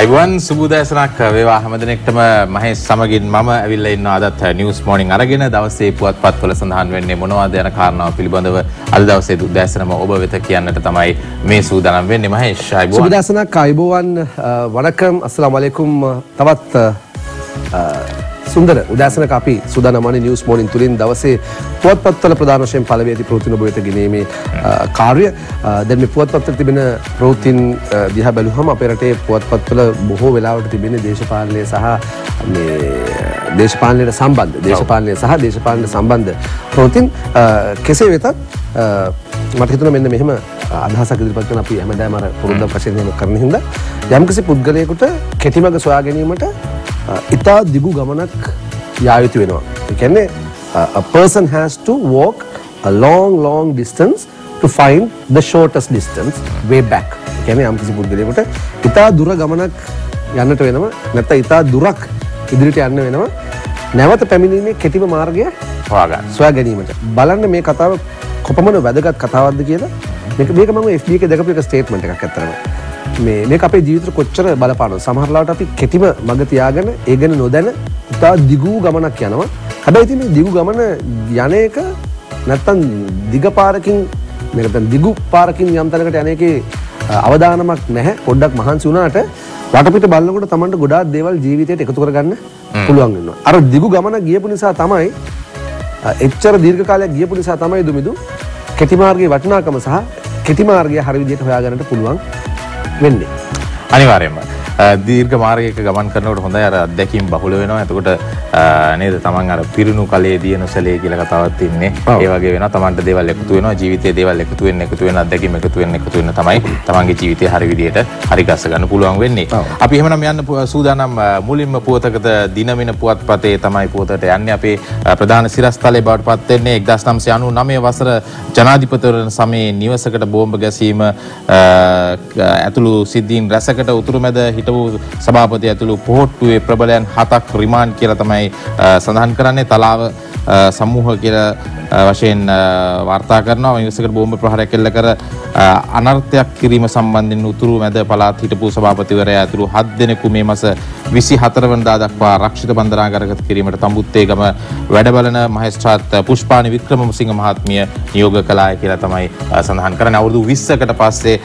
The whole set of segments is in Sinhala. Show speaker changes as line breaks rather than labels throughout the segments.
අයිවන් සුබදෑසනක් වේවා හැමදිනෙක්ටම මහේ සමගින් මම ඇවිල්ල ඉන්න අදත් නිවස් මෝනිින් අරගෙන. දවසේ පුවත් පත්වල සඳහන් වෙන්නේ මොනවාද යන කාරණාව පිළිබඳව. අද දවසේ දුදෑසනම ඔබ වෙත කියන්නට තමයි මේ සූදානම් වෙන්නේ. මහේෂ්
සුබදෑසනක් අයිබෝවන් වඩකම් අස්සලා මලෙකුම් තවත් සුන්දර උදෑසන අපි සුදනමන නිියස් මෝනින් තුළින් දවසේ පුවත්පත්වල ප්‍රධානශයෙන් පලවේති ප්‍රෘතින බොත ගෙනීමේ කාර්ය. දැම පුවත්පත්වල තිබෙන ප්‍රෘතින් දිහ බැලුහම අප රටේ පුවත්පත්වල බොහෝ වෙලාවට තිබෙන දේශපාලනය සහ දේශපාලනයට සම්බන්ධ දේශපාලනය සහ දේශපාලන සම්බන්ධ ප්‍රෘතින් කෙසේ වෙතත් මට හිතුන මෙන්න මෙහෙම අදහසක් ඉදිරිපත් කරන අපි හැමදාම අර පුරුද්ද වශයෙන් කරන හින්දා යම්කිසි පුද්ගලයෙකුට කෙටිමග සොයා ගැනීමට ඉතා දිගු ගමනක් යායුතු වෙනවා. එකන්නේ a person has to walk a long long distance to find the shortest distance way back. කියන්නේ යම්කිසි පුද්ගලයෙකුට ඉතා දුර ගමනක් යන්නට වෙනවා නැත්නම් ඉතා දුරක් ඉදිරියට යන්න වෙනවා නැවත පැමිණීමේ කෙටිම මාර්ගය
හොයාගන්න.
සොයා ගැනීමට. බලන්න මේ කතාව කොපමණ වැදගත් කතාවක්ද කියලා. මේක මම FB එකේ දැකපු එක ස්ටේට්මන්ට් එකක් ඇත්තරම. මේ මේක අපේ ජීවිතේ කොච්චර බලපානවද සමහරලාට අපි කෙටිම මඟ තියාගෙන ඒ ගැන නොදැන ඉතා දිගු ගමනක් යනවා. හැබැයි ඉතින් මේ දිගු ගමන යන එක නැත්තම් දිග පාරකින් නැත්නම් දිගු පාරකින් යම් තැනකට යන එකේ අවදානමක් නැහැ. පොඩ්ඩක් මහන්සි වුණාට වටපිට බලනකොට Tamanට ගොඩාක් දේවල් ජීවිතයට එකතු කරගන්න පුළුවන් වෙනවා. අර දිගු ගමන ගියපු නිසා තමයි එච්චර දීර්ඝ කාලයක් ගියපු නිසා තමයි දුමිදු කෙටි මාර්ගයේ වටිනාකම සහ කෙටි මාර්ගය හරි විදිහට හොයාගන්නට පුළුවන් වෙන්නේ.
අනිවාර්යයෙන්ම දීර්ඝ මාර්ගයක ගමන් කරනකොට හොඳයි අර අත්දැකීම් බහුල වෙනවා. එතකොට නේද තමන් අර පිරුණු කලයේ දිය නොසලේ කියලා කතාවක් තින්නේ. ඒ වගේ වෙනවා. තමන්ට දේවල් එකතු වෙනවා. ජීවිතයේ දේවල් එකතු වෙන්න එකතු වෙන අත්දැකීම් එකතු වෙන්න එකතු වෙන්න තමයි තමන්ගේ ජීවිතය හරි විදියට හරි ගස්ස ගන්න පුළුවන් වෙන්නේ. අපි එහෙමනම් යන්න සූදානම් මුලින්ම පුවතකට දිනමින පුවත්පතේ තමයි පුවතට යන්නේ. අපේ ප්‍රධාන සිරස්තලයේ බවට පත් වෙන්නේ 1999 වසර ජනාධිපතිවරණ සමයේ නිවසකට බෝම්බ ගැසීම ඇතුළු සිද්ධීන් රැසකට උතුරු මැද හිටපු සභාපති ඇතුළු පොහොට්ටුවේ ප්‍රබලයන් හතක් රිමාන්ඩ් කියලා තමයි සඳහන් කරන්නේ. තලාව සමූහ කියලා වශයෙන් වාර්තා කරනවා. නිවසකට බෝම්බ ප්‍රහාරයක් එල්ල කර අනර්ථයක් කිරීම සම්බන්ධයෙන් උතුරු මැද පළාත් හිටපු සභාපතිවරයා ඇතුළු හත් දෙනෙකු මේ මාස 24 වෙනිදා දක්වා රක්ෂිත බන්ධනාගාරගත කිරීමට තඹුත්තේගම වැඩබලන මහේස්ත්‍රාත් පුෂ්පානි වික්‍රමසිංහ මහත්මිය නියෝග කළාය කියලා තමයි සඳහන් කරන්නේ. අවුරුදු 20කට පස්සේ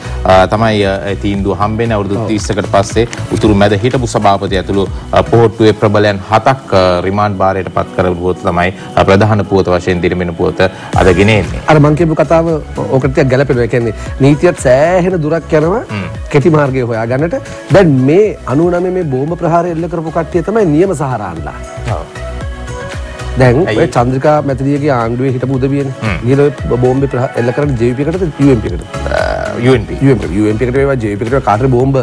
තමයි තීන්දුව හම්බෙන්නේ. අවුරුදු 30කට පස්සේ උතුරු මැද හිටපු සභාපති ඇතුළු පොහොට්ටුවේ ප්‍රබලයන් හතක් රිමාන්ඩ් භාරයට පත් කරපුවොත් තමයි ප්‍රධාන පුවත වශයෙන් දිරිමෙන පුවත අද ගෙනෙන්නේ.
අර මං කියපු කතාව ඕකට ටිකක් ගැලපෙනවා. ඒ කියන්නේ නීතියත් සෑහෙන දුරක් යනවා කෙටි මාර්ගය හොයාගන්නට. දැන් මේ 99 මේ බෝම්බ ප්‍රහාරය එල්ල කරපු කට්ටිය තමයි නියම සහරාන්ලා. දැන් ඔය චන්ද්‍රිකා මැතිරියගේ ආණ්ඩුවේ හිටපු උදවියනේ. ගිහලා බෝම්බේ එල්ල. UMP UMP එකට වේවා JVP එකට කාටද බෝම්බ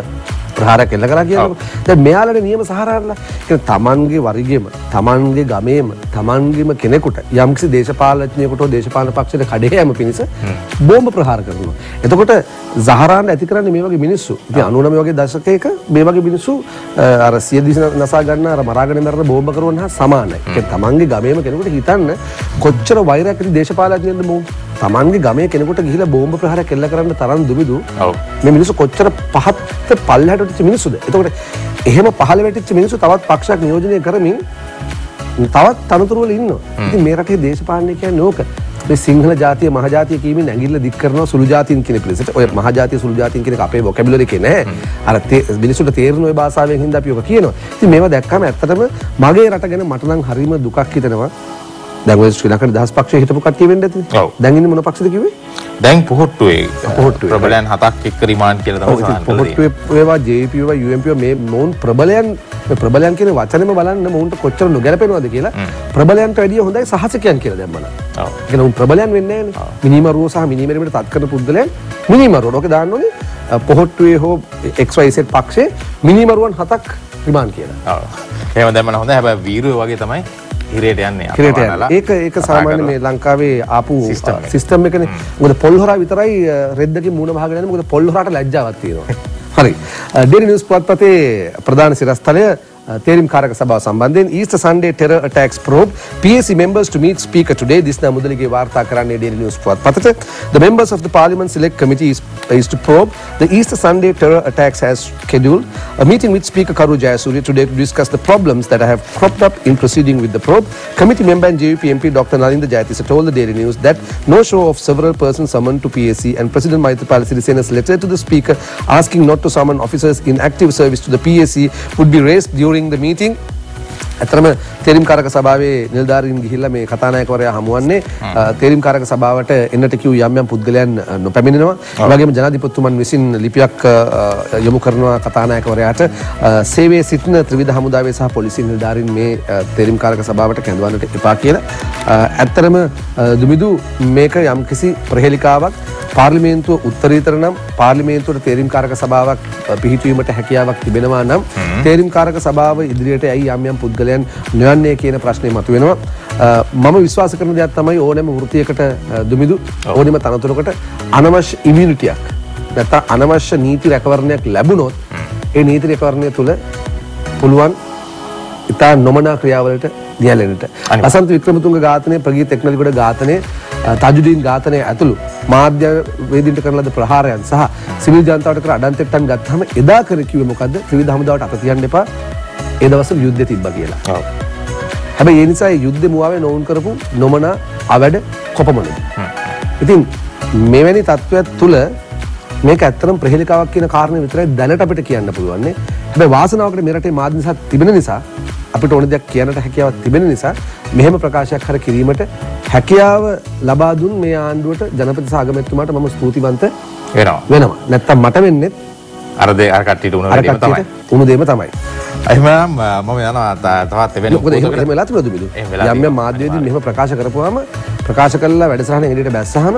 ප්‍රහාරයක් එල්ල කරා කියනකොට දැන් මෙයාලට නියම සහරාරලා කියන්නේ තමන්ගේ වරිගෙම තමන්ගේ ගමේම තමන්ගේම කෙනෙකුට යම්කිසි දේශපාලඥයෙකුට දේශපාලන පක්ෂයට කඩේ යෑම පිණිස බෝම්බ ප්‍රහාර කරනවා. එතකොට සහරාන් ඇති කරන්නේ මේ වගේ මිනිස්සු. ඉතින් 99 වගේ දශකයක මේ වගේ මිනිස්සු අර සිය දිස නසා ගන්න අර මරාගෙන මරන බෝම්බ කරුවන් හා සමානයි. ඒ තමන්ගේ ගමේම කෙනෙකුට හිතන්න කොච්චර වෛරයක් ඇති දේශපාලඥයෙක්ද මොවුන්. තමන්ගේ ගමේ කෙනෙකුට ගිහිලා බෝම්බ ප්‍රහාරයක් එල්ල කරන්න තරම් දුමිදු. මේ මිනිස්සු කොච්චර පහත් පල්ලෙහාට වැටිච්ච මිනිස්සුද. එතකොට එහෙම පහළ වැටිච්ච මිනිස්සු තවත් පක්ෂයක් නියෝජනය කරමින් තවත් තනතුරු වල ඉන්නවා. ඉතින් මේ රටේ දේශපාලනය කියන්නේ ඕක. මේ සිංහල ජාතිය මහ ජාතිය කීමෙන් ඇඟිල්ල දික් කරනවා සුළු ජාතීන් කියන පිළිසෙට. ඔය මහ ජාතිය සුළු ජාතීන් කියන එක අපේ වොකැබුලරි එකේ නෑ. අර මිනිස්සුන්ට තේරෙන ඔය භාෂාවෙන් හින්දා අපි ඔක කියනවා. ඉතින් මේවා දැක්කම ඇත්තටම මගේ රට ගැන මට නම් හරිම දුකක් හිතෙනවා. දැන් ඔය ශ්‍රී ලංකාවේ දහස් පක්ෂයේ හිටපු කට්ටිය වෙන්න ඇතිනේ.
ඔව්.
දැන් ඉන්නේ මොන පක්ෂද කිව්වේ?
දැන් පොහොට්ටුවේ
පොහොට්ටුවේ.
ප්‍රබලයන් හතක් එක්ක රිමාන්ඩ් කියලා තමයි සඳහන් කරලා තියෙන්නේ.
පොහොට්ටුවේ ඒවා JP ඒවා UMP මේ මොවුන් ප්‍රබලයන් ප්‍රබලයන් කියන වචනේම බලන්න මොවුන්ට කොච්චර නොගැලපෙනවද කියලා ප්‍රබලයන්ට වැඩිය හොඳයි සහසකයන් කියලා දැම්මම.
ඔව්.
ඒ කියන්නේ උන් ප්‍රබලයන් වෙන්නේ නැහැනේ. මිනිමරුව සහ මිනිමරුවට තත් කරන පුද්ගලයන් මිනිමරුව. ඕක දාන්න ඕනේ පොහොට්ටුවේ හෝ XYZ පක්ෂේ මිනිමරුවන් හතක් රිමාන්ඩ් කියලා.
ඔව්. එහෙම දැම්මම හොඳයි. හැබැයි වීරුව වගේ තමයි හිරේට යන්නේ.
කිරේට යන.
අපවනලා.
ඒක ඒක සාමාන්‍ය මේ ලංකාවේ ආපු. සිස්ටම් එකනේ. මොකද පොල් හොරා විතරයි රෙද්දකින් මූණ වහගෙන යන්නේ. මොකද පොල් හොරාට ලැජ්ජාවක් තියෙනවා. හරි. ඩේලි නිවුස් පුවත්පතේ ප්‍රධාන සිරස්තලය තේරීම් කාරක සභාව සම්බන්ධයෙන් Easter Sunday terror attacks probe PAC members to meet speaker today this නා මුදලිගේ වාර්තා කරන්නේ Daily News පුවත්පතට the members of the parliament select committee is, is to probe the Easter Sunday terror attacks has scheduled a meeting with speaker Karu Jayasuriya today to discuss the problems that have cropped up in proceeding with the probe committee member and JVP MP Dr Nalinda Jayatisa told the Daily News that no show of several persons summoned to PAC and President Maithripala Sirisena's letter to the speaker asking not to summon officers in active service to the PAC would be raised during the meeting ඇතරම තේරීම් කාරක සභාවේ නිලධාරීන් ගිහිල්ලා මේ කතානායකවරයා හමුවන්නේ තේරීම් කාරක සභාවට එන්නට කිව් යම් යම් පුද්ගලයන් නොපැමිණෙනවා. ඒ වගේම ජනාධිපතිතුමන් විසින් ලිපියක් යොමු කරනවා කතානායකවරයාට අ, සේවයේ සිටින ත්‍රිවිධ හමුදාවේ සහ පොලිසිය නිලධාරීන් මේ තේරීම් කාරක සභාවට කැඳවන්නට එපා කියලා. ඇත්තරම දුමිදු මේක යම්කිසි ප්‍රහෙලිකාවක් පාර්ලිමේන්තුව උත්තරීතර නම් පාර්ලිමේන්තුවට තේරීම් කාරක සභාවක් පිහිටවීමට හැකියාවක් තිබෙනවා නම් තේරීම් කාරක සභාව ඉදිරියට ඇයි යම් යම් පුද්ගලයන් නොයන්නේ කියන ප්‍රශ්නය මතුවෙනවා. මම විශ්වාස කරන දෙයක් තමයි ඕනෑම වෘතියකට දුමිදු ඕනෙම තනතුරකට අනවශ්‍ය ඉමියුනිටියක් නැත්නම් අනවශ්‍ය නීති රැකවරණයක් ලැබුණොත් ඒ නීති රැකවරණය තුළ පුළුවන් ඉතා නොමනා ක්‍රියාවලට දියලෙනට. අසන්ත වික්‍රමතුංග ඝාතනය ප්‍රගී තෙක්නොලොජිකට ඝාතනය තජුදීන් ඝාතනය ඇතුළු මාධ්‍ය වේදින්ට කරන ලද ප්‍රහාරයන් සහ සිවිල් ජනතාවට කර අඩන්තෙට්ටන් ගත්තාම එදා කර කිව්වේ මොකද්ද? ත්‍රිවිධ හමුදාවට අත තියන්න එපා ඒ දවස්වල යුද්ධය තිබ්බා කියලා.
ඔව්.
හැබැයි ඒ නිසා ඒ යුද්ධ මුවාවේ නොවුන් කරපු නොමනා අවැඩ කොපමණද. ඉතින් මෙවැනි තත්ත්වයක් තුළ මේක ඇත්තරම් ප්‍රහෙලිකාවක් කියන කාරණය විතරයි දැනට අපිට කියන්න පුළුවන්නේ. හැබැයි වාසනාවකට මේ රටේ මාධ්‍ය නිසා තිබෙන නිසා අපිට ඕන දෙයක් කියන්නට හැකියාවක් තිබෙන නිසා මෙහෙම ප්‍රකාශයක් හර කිරීමට හැකියාව ලබා දුන් මේ ආණ්ඩුවට ජනපති සාගමැතිතුමාට මම ස්තුතිවන්ත
වෙනවා.
වෙනවා. නැත්තම් මට වෙන්නේ
අර දේ අර කට්ටියට උණු වැඩිම තමයි.
උණු දෙම තමයි.
එහෙනම් මම යනවා තවත් එවැනි
මොකද එහෙම වෙලා තිබුණද
වෙලා
යම් යම්. මාධ්‍යවේදීන් මෙහෙම ප්‍රකාශ කරපුවාම ප්‍රකාශ කළා වැඩසටහන එළියට බැස්සහම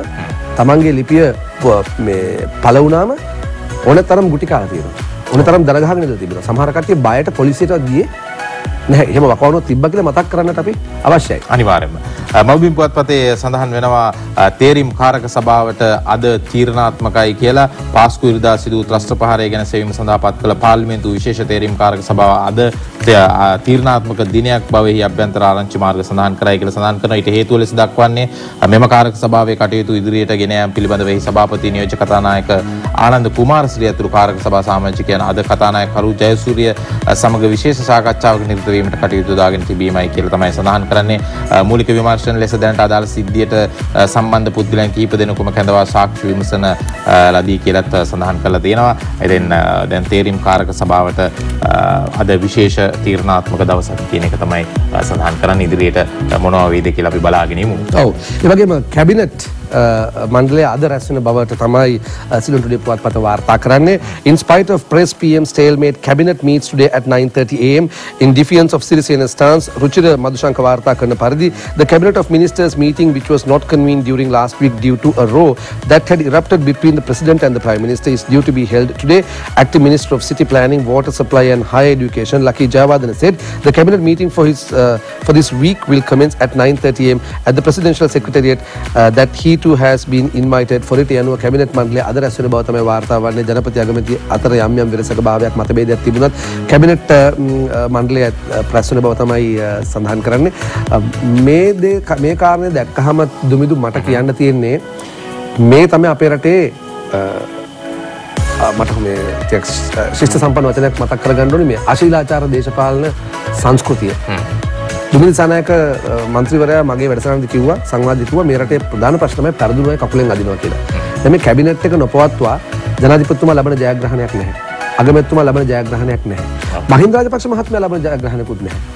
තමන්ගේ ලිපිය මේ පළ වුණාම ඕන තරම් ගුටි කාලා තියෙනවා. ඕන තරම් දරගහගෙන ඉඳලා තිබුණා. සමහර කට්ටිය බයට පොලිසියට ගියේ නැහැ. එහෙම වකවානුවක් තිබ්බා කියලා මතක් කරන්නට අපි අවශ්‍යයි.
අනිවාර්යයෙන්ම අ, මව්බිම් පුවත්පතේ සඳහන් වෙනවා අ, තේරීම් කාරක සභාවට අද තීරණාත්මකයි කියලා පාස්කු ඉරිදා සිදු වූ ත්‍රස්ත ප්‍රහාරය ගැන සෙවීම සඳහා පත් කළ පාර්ලිමේන්තු විශේෂ තේරීම් කාරක සභාව අද ත- අ, තීරණාත්මක දිනයක් බවෙහි අභ්‍යන්තර ආරංචි මාර්ග සඳහන් කරයි කියලා සඳහන් කරනවා ඊට හේතුව ලෙස දක්වන්නේ අ, මෙම කාරක සභාවේ කටයුතු ඉදිරියට ගෙන යාම පිළිබඳව එහි සභාපති නියෝජ්‍ය කතානායක ආනන්ද කුමාරසිරි ඇතුළු කාරක සභා සාමාජිකයන් අද කතානායක කරු ජයසූරිය අ, සමග විශේෂ සාකච්ඡාවක නිරත වීමට කටයුතු දාගෙන තිබීමයි කියලා තමයි සඳහන් කරන්නේ අ, මූලික විමර්ශන ලෙස දැනට අදාළ සිද්ධියට අ, සම්බන්ධ පුද්ගලයන් කිහිප දෙනෙකුම කැඳවා සාක්ෂි විමසන අ, ලදී කියලත් අ, සඳහන් කරලා තියෙනවා. ඉතින් අ, දැන් තේරීම් කාරක සභාවට අ, අද විශේෂ තීරණාත්මක දවසක් කියන එක තමයි අ, සඳහන් කරන්නේ ඉදිරියට අ, මොනවා වේද කියලා අපි බලාගෙන ඉමු.
ඔව් ඒ වගේම කැබිනට් මණ්ඩලය අද රැස්වෙන බවට තමයි සිලුන් ටුඩේ පුවත්පත වාර්තා කරන්නේ in spite of press pm stalemate cabinet meets today at 9:30 am in defiance of Sirisena's stance රුචිර Madushanka වාර්තා කරන පරිදි the cabinet of ministers meeting which was not convened during last week due to a row that had erupted between the president and the prime minister is due to be held today acting minister of city planning water supply and higher education Lucky Jayawardena said the cabinet meeting for his uh, for this week will commence at 9:30 am at the presidential secretariat uh, that he too has been invited for it. යනුව කැබිනට් මණ්ඩලය අද රැස් වෙන බව තමයි වාර්තා වන්නේ. ජනපති අගමැති අතර යම් යම් විරසක භාවයක් මතභේදයක් තිබුණත් කැබිනට් අ, ම්, අ, මණ්ඩලය අ, රැස් වෙන බව තමයි අ, සඳහන් කරන්නේ. අ, මේ දේ ක- මේ කාරණය දැක්කහම දුමිදු මට කියන්න තියෙන්නේ මේ තමයි අපේ රටේ අ, අ, මට මේ ටිකක් ශිෂ්ට සම්පන්න වචනයක් මතක් කරගන්න ඕනේ. මේ අශීලාචාර දේශපාලන සංස්කෘතිය. දුමිල් සනායක මන්ත්‍රීවරයා මගේ වැඩසටහනදී කිව්වා සංවාදයේ කිව්වා මේ රටේ ප්‍රධාන ප්‍රශ්න තමයි පෙරදුනයි කකුලෙන් අදිනවා කියලා. දැන් මේ කැබිනට් එක නොපවත්වා ජනාධිපතිතුමා ලබන ජයග්‍රහණයක් නැහැ. අගමැතිතුමා ලබන ජයග්‍රහණයක් නැහැ. මහින්ද රාජපක්ෂ මහත්මයා ලබන ජයග්‍රහණකුත් නැහැ.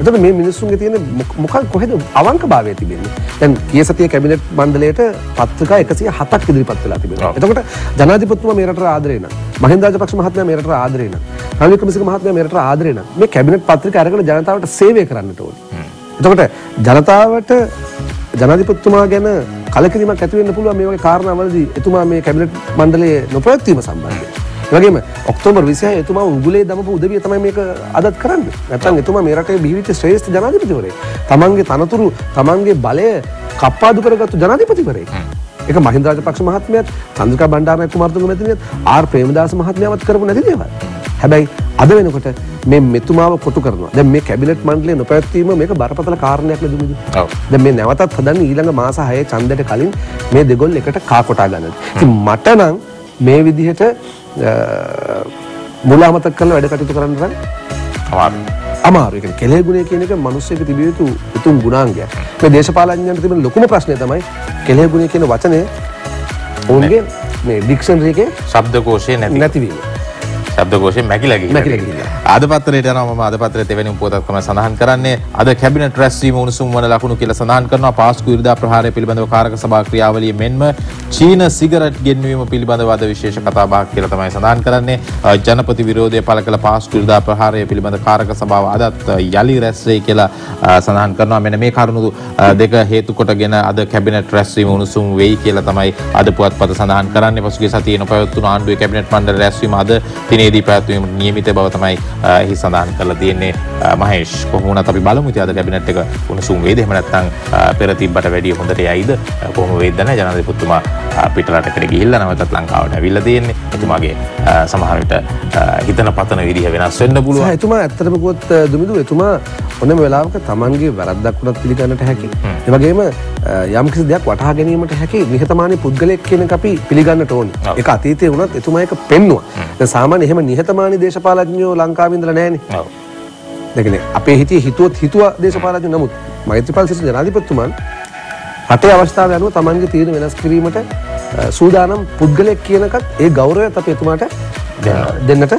එතකොට මේ මිනිස්සුන්ගේ තියෙන මොක- මොකක් කොහෙද අවංකභාවය තිබෙන්නේ? දැන් ගිය සතියේ කැබිනට් මණ්ඩලයට පත්‍රිකා 107ක් ඉදිරිපත් වෙලා තිබෙනවා. එතකොට ජනාධිපතිතුමා මේ රටට ආදරේ නම්, මහින්ද රාජපක්ෂ මහත්මයා මේ රටට ආදරේ නම්, රනිල් වික්‍රමසිංහ මහත්මයා මේ රටට ආදරේ නම් මේ කැබිනට් පත්‍රිකා අරගෙන ජනතාවට සේවය කරන්නට ඕනේ. එතකොට ජනතාවට ජනාධිපතිතුමා ගැන කලකිරීමක් ඇති වෙන්න පුළුවන් මේ වගේ කාරණාවලදී එතුමා මේ කැබිනට් මණ්ඩලයේ නොපැවැත්වීම සම්බන්ධයෙන්. ඒ වගේම ඔක්තෝබර් 26 එතුමා උගුලේ දමපු උදවිය තමයි මේක අදත් කරන්නේ. නැත්නම් එතුමා මේ රටේ බිහිවිච්ච ශ්‍රේෂ්ඨ ජනාධිපතිවරයෙක්. තමන්ගේ තනතුරු තමන්ගේ බලය කප්පාදු කරගත්තු ජනාධිපතිවරයෙක්. ඒක මහින්ද රාජපක්ෂ මහත්මයාත් චන්ද්‍රිකා බණ්ඩාරනායක කුමාරතුංග මැතිණියත් ආර් ප්‍රේමදාස මහත්මයාවත් කරපු නැති දේවල්. හැබැයි අද වෙනකොට මේ මෙතුමාව කොටු කරනවා. දැන් මේ කැබිනට් මණ්ඩලය නොපැවැත්වීම මේක බරපතල කාරණයක් නේද දුමිදු?
ඔව්.
දැන් මේ නැවතත් හදන්නේ ඊළඟ මාස 6 ඡන්දයට කලින් මේ දෙගොල්ල එකට කා කොටා ගන්න. ඉතින් මට නම් මේ විදිහට මුලාමතක් කරලා වැඩ කටයුතු කරන්න නම්
අමාරුයි.
අමාරු ඒ කියන්නේ කෙලෙහි ගුණය කියන එක මිනිස්සෙක තිබිය යුතු උතුම් ගුණාංගයක්. මේ දේශපාලඥයන්ට තිබෙන ලොකුම ප්‍රශ්නය තමයි කෙලෙහි ගුණය කියන වචනය ඔවුන්ගේ මේ ඩික්ෂනරි එකේ
ශබ්දකෝෂය නැති.
නැතිවීම.
ශබ්දකෝෂයෙන් මැකිලා ගිහිල්ලා.
මැකිලා
තියෙනවා.
ගිහිල්ලා.
අද පත්තරයට මම. අද පත්‍රයේ දෙවෙනි පොතක් තමයි සඳහන් කරන්නේ අද කැබිනට් රැස්වීම උණුසුම් වන ලකුණු කියලා සඳහන් කරනවා. පාස්කු ඉරිදා ප්‍රහාරය පිළිබඳව කාරක සභා ක්‍රියාවලිය මෙන්ම චීන සිගරට් ගෙන්වීම පිළිබඳව අද විශේෂ කතා බහක් කියලා තමයි සඳහන් කරන්නේ. ජනපති විරෝධය පළ කළ පාස්කු ඉරිදා ප්‍රහාරය පිළිබඳ කාරක සභාව අදත් යළි රැස් වෙයි කියලා සඳහන් කරනවා. මෙන්න මේ කරුණු දෙක හේතු කොටගෙන අද කැබිනට් රැස්වීම උණුසුම් වෙයි කියලා තමයි අද පුවත්පත සඳහන් කරන්නේ. පසුගිය සතියේ නොපැවතුණු ආණ්ඩුවේ කැබිනට් මණ්ඩල රැස්වීම අද දිනේදී පැවැත්වීමට නියමිත බව තමයි එහි සඳහන් කරලා තියෙන්නේ. මහේෂ් කොහොම වුණත් අපි බලමු. අද කැබිනට් එක උණුසුම් වේද? එහෙම නැත්නම් පෙර තිබ්බට වැඩිය හොඳට යයිද? කොහොම වේද නැහැ ජනාධිපතිතුමා පිටරටකට ගිහිල්ලා නැවතත් ලංකාවට ඇවිල්ලා තියෙන්නේ. එතුමාගේ සමහර විට හිතන පතන විදිහ වෙනස් වෙන්න පුළුවන්.
එතුමා ඇත්තටම කිව්වොත් දුමිදු එතුමා ඕනම වෙලාවක Tamanගේ වැරද්දක් වුණත් පිළිගන්නට හැකි. ඒ වගේම අ, යම්කිසි දෙයක් වටහා ගැනීමට හැකි නිහතමානී පුද්ගලයෙක් කියන එක අපි පිළිගන්නට ඕනේ. ඒක අතීතයේ වුණත් එතුමා ඒක පෙන්නුවා. දැන් සාමාන්‍ය එහෙම නිහතමානී දේශපාලඥයෝ ලංකාවේ ඉඳලා නැහැනේ.
ඔව්
දැකනේ අපේ හිතේ හිතුවත් හිතුවා දේශපාලඥ නමුත් මෛත්‍රීපාල සිරිසේන ජනාධිපතිතුමන් රටේ අවස්ථාව අනුව Tamanගේ තීරණ වෙනස් කිරීමට සූදානම් පුද්ගලයෙක් කියනකත් ඒ ගෞරවයත් අපි එතුමාට දෙන්නට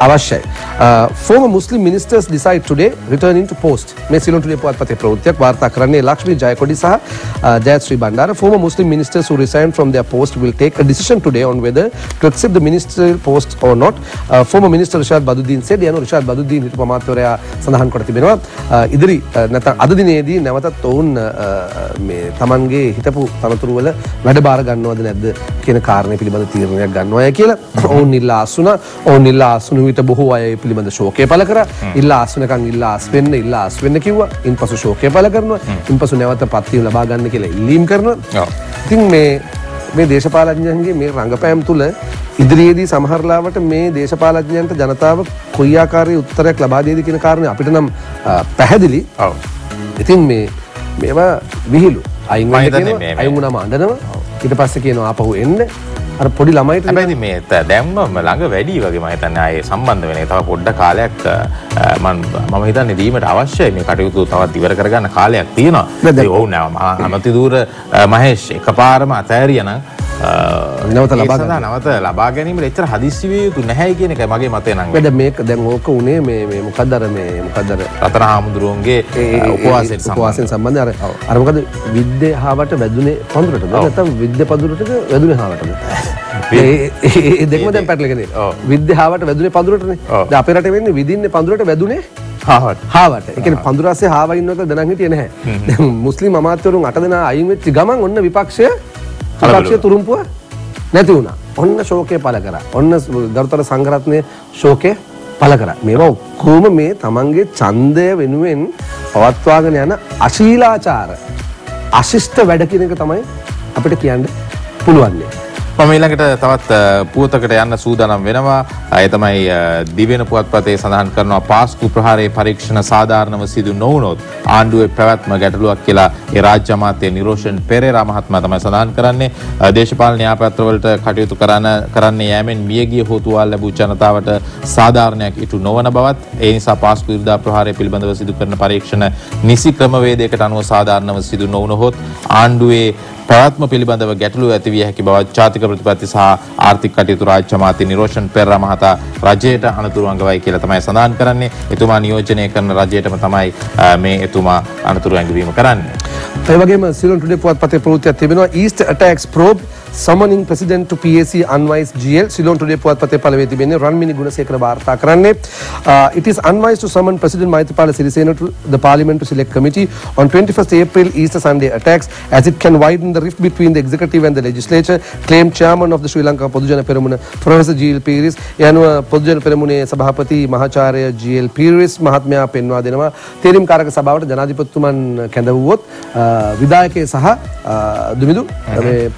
අවශ්‍යයි. Uh, former Muslim ministers decide today returning to post. මේ සිලොන් ටුඩේ පුවත්පතේ ප්‍රවෘත්තියක් වාර්තා කරන්නේ ලක්ෂ්මී ජයකොඩි සහ uh, Jayasri Bandara. Former Muslim ministers who resigned from their post will take a decision today on whether to accept the ministerial post or not. Uh, former minister Rishad Baduddin said යනු රිෂාඩ් බදුද්දීන් හිටපු අමාත්‍යවරයා සඳහන් කොට තිබෙනවා. Uh, ඉදිරි uh, නැත්නම් අද දිනේදී නැවතත් ඔවුන් uh, uh මේ Tamanගේ හිටපු තනතුරු වල වැඩ බාර ගන්නවද නැද්ද කියන කාරණය පිළිබඳ තීරණයක් ගන්නවාය කියලා ඔවුන් ඉල්ලා අසුණා. ඔවුන් ඉල්ලා අසුණු විට බොහෝ අය පිළිබඳ ශෝකය පළ කරා. ඉල්ලා අසුනකන් ඉල්ලා අස් වෙන්න ඉල්ලා අස් වෙන්න කිව්වා. ඉන්පසු ශෝකය පළ කරනවා. ඉන්පසු නැවත පත්වීම ලබා ගන්න කියලා ඉල්ලීම් කරනවා. ඉතින් මේ මේ දේශපාලඥයන්ගේ මේ රංගපෑම් තුළ ඉදිරියේදී සමහරලාවට මේ දේශපාලඥයන්ට ජනතාව කොයි ආකාරයේ උත්තරයක් ලබා දෙයිද කියන කාරණේ අපිට නම් පැහැදිලි. ඉතින් මේ මේවා විහිළු. අයින් වෙන්න
මම හිතන්නේ
කියනවා,
මේ- මේ-
අයින් වුණාම අඬනවා. ඊට පස්සේ කියනවා ආපහු එන්න. පොඩි ළමයිට
ඉතින් මේ දැම්ම ළඟ වැඩි වගේ මම හිතන්නේ ආයේ සම්බන්ධ වෙන එක තව පොඩ්ඩක් කාලයක් මම හිතන්නේ දීමට අවශ්‍යයි මේ කටයුතු තවත් ඉවර කරගන්න කාලයක් තියෙනවා. ඔව් නෑ මම අමති දූර මහේෂ් එකපාරම අතෑරියා නම් අ,
නැවත ලබා
නැවත ලබා ගැනීමට එච්චර හදිස්සි විය යුතු නැහැ කියන එකයි මගේ මතය නම්.
වැඩ මේක දැන් ඕක උනේ මේ මේ මොකක්ද අර මේ මොකක්ද අර
රතන හාමුදුරුවන්ගේ උපවාසයට
උපවාසයෙන්
සම්බන්ධ.
අර අර මොකද විද්‍යාවට වැදුනේ පඳුරටද? නැත්නම් විද්‍ය පඳුරටද වැදුනේ හාවටද? ඒ- දෙකම දැන් පැටලගෙන
ඔව්.
විද්‍යාවට වැදුනේ පඳුරටනේ. අපේ රටේ වෙන්නේ විදින්නේ පඳුරට වැදුනේ. හාවට. කියන්නේ පඳුරස්සේ හාව ඉන්නවා කියලා දැනන් හිටියේ නැහැ. මුස්ලිම් අමාත්‍යවරුන් අට දෙනා අයින් වෙච්ච ගමන් ඔන්න විපක්ෂය විපක්ෂය තුරුම්පුව නැති වුණා. ඔන්න ශෝකය පළ කරා. ඔන්න ගරුතර සංඝරත්නයේ ශෝකය පළ කරා. මේවා ඔක්කොම මේ තමන්ගේ ඡන්දය වෙනුවෙන් පවත්වාගෙන යන අශීලාචාර අශිෂ්ට වැඩ කියන එක තමයි අපිට කියන්න පුළුවන්නේ
මම ඊළඟට තවත් අ, පුවතකට යන්න සූදානම් වෙනවා. අය තමයි අ, දිවෙන පුවත්පතේ සඳහන් කරනවා පාස්කු ප්‍රහාරයේ පරීක්ෂණ සාධාරණව සිදු නොවුනොත් ආණ්ඩුවේ පැවැත්ම ගැටලුවක් කියලා ඒ රාජ්‍ය අමාත්‍ය නිරෝෂන් පෙරේරා මහත්මයා තමයි සඳහන් කරන්නේ. අ, දේශපාලන න්‍යායපත්‍රවලට කටයුතු කරන කරන්න යෑමෙන් මියගිය හෝතුවල් ලැබූ ජනතාවට සාධාරණයක් ඉටු නොවන බවත් ඒ නිසා පාස්කු විරුද්ධ ප්‍රහාරය පිළිබඳව සිදු කරන පරීක්ෂණ නිසි ක්‍රමවේදයකට අනුව සාධාරණව සිදු නොවුනහොත් ආණ්ඩුවේ පැවැත්ම පිළිබඳව ගැටලු ඇතිවිය හැකි බවත් ජාතික ප්‍රතිපත්ති සහ ආර්ථික කටයුතු රාජ්‍ය අමාත්‍ය නිරෝෂන් පෙරේරා මහතා රජයට අනතුරු අඟවයි කියලා තමයි සඳහන් කරන්නේ. එතුමා නියෝජනය කරන රජයටම තමයි අ, මේ එතුමා අනතුරු ඇඟවීම කරන්නේ.
ඒ වගේම සිලොන් ටුඩේ පුවත්පතේ ප්‍රවෘත්තියක් තිබෙනවා East attacks probe president to PAC unwise GL Ceylon today පුවත්පතේ පළවෙනි තිබෙන්නේ රන්මිනි ගුණසේකර වාර්තා කරන්නේ. Uh, it is unwise to summon president Maithripala Sirisena to the parliament to select committee on 21st April Easter Sunday attacks as it can widen the rift between the executive and the legislature claimed chairman of the Sri Lanka පොදුජන පෙරමුණ ප්‍රොෆෙසර් ජීල් පීරිස් ඒ අනුව පොදුජන පෙරමුණේ සභාපති මහාචාර්ය ජීල් පීරිස් මහත්මයා පෙන්වා දෙනවා. තේරීම් කාරක සභාවට ජනාධිපතිතුමන් කැඳවුවොත් විදායකය සහ දුමිදු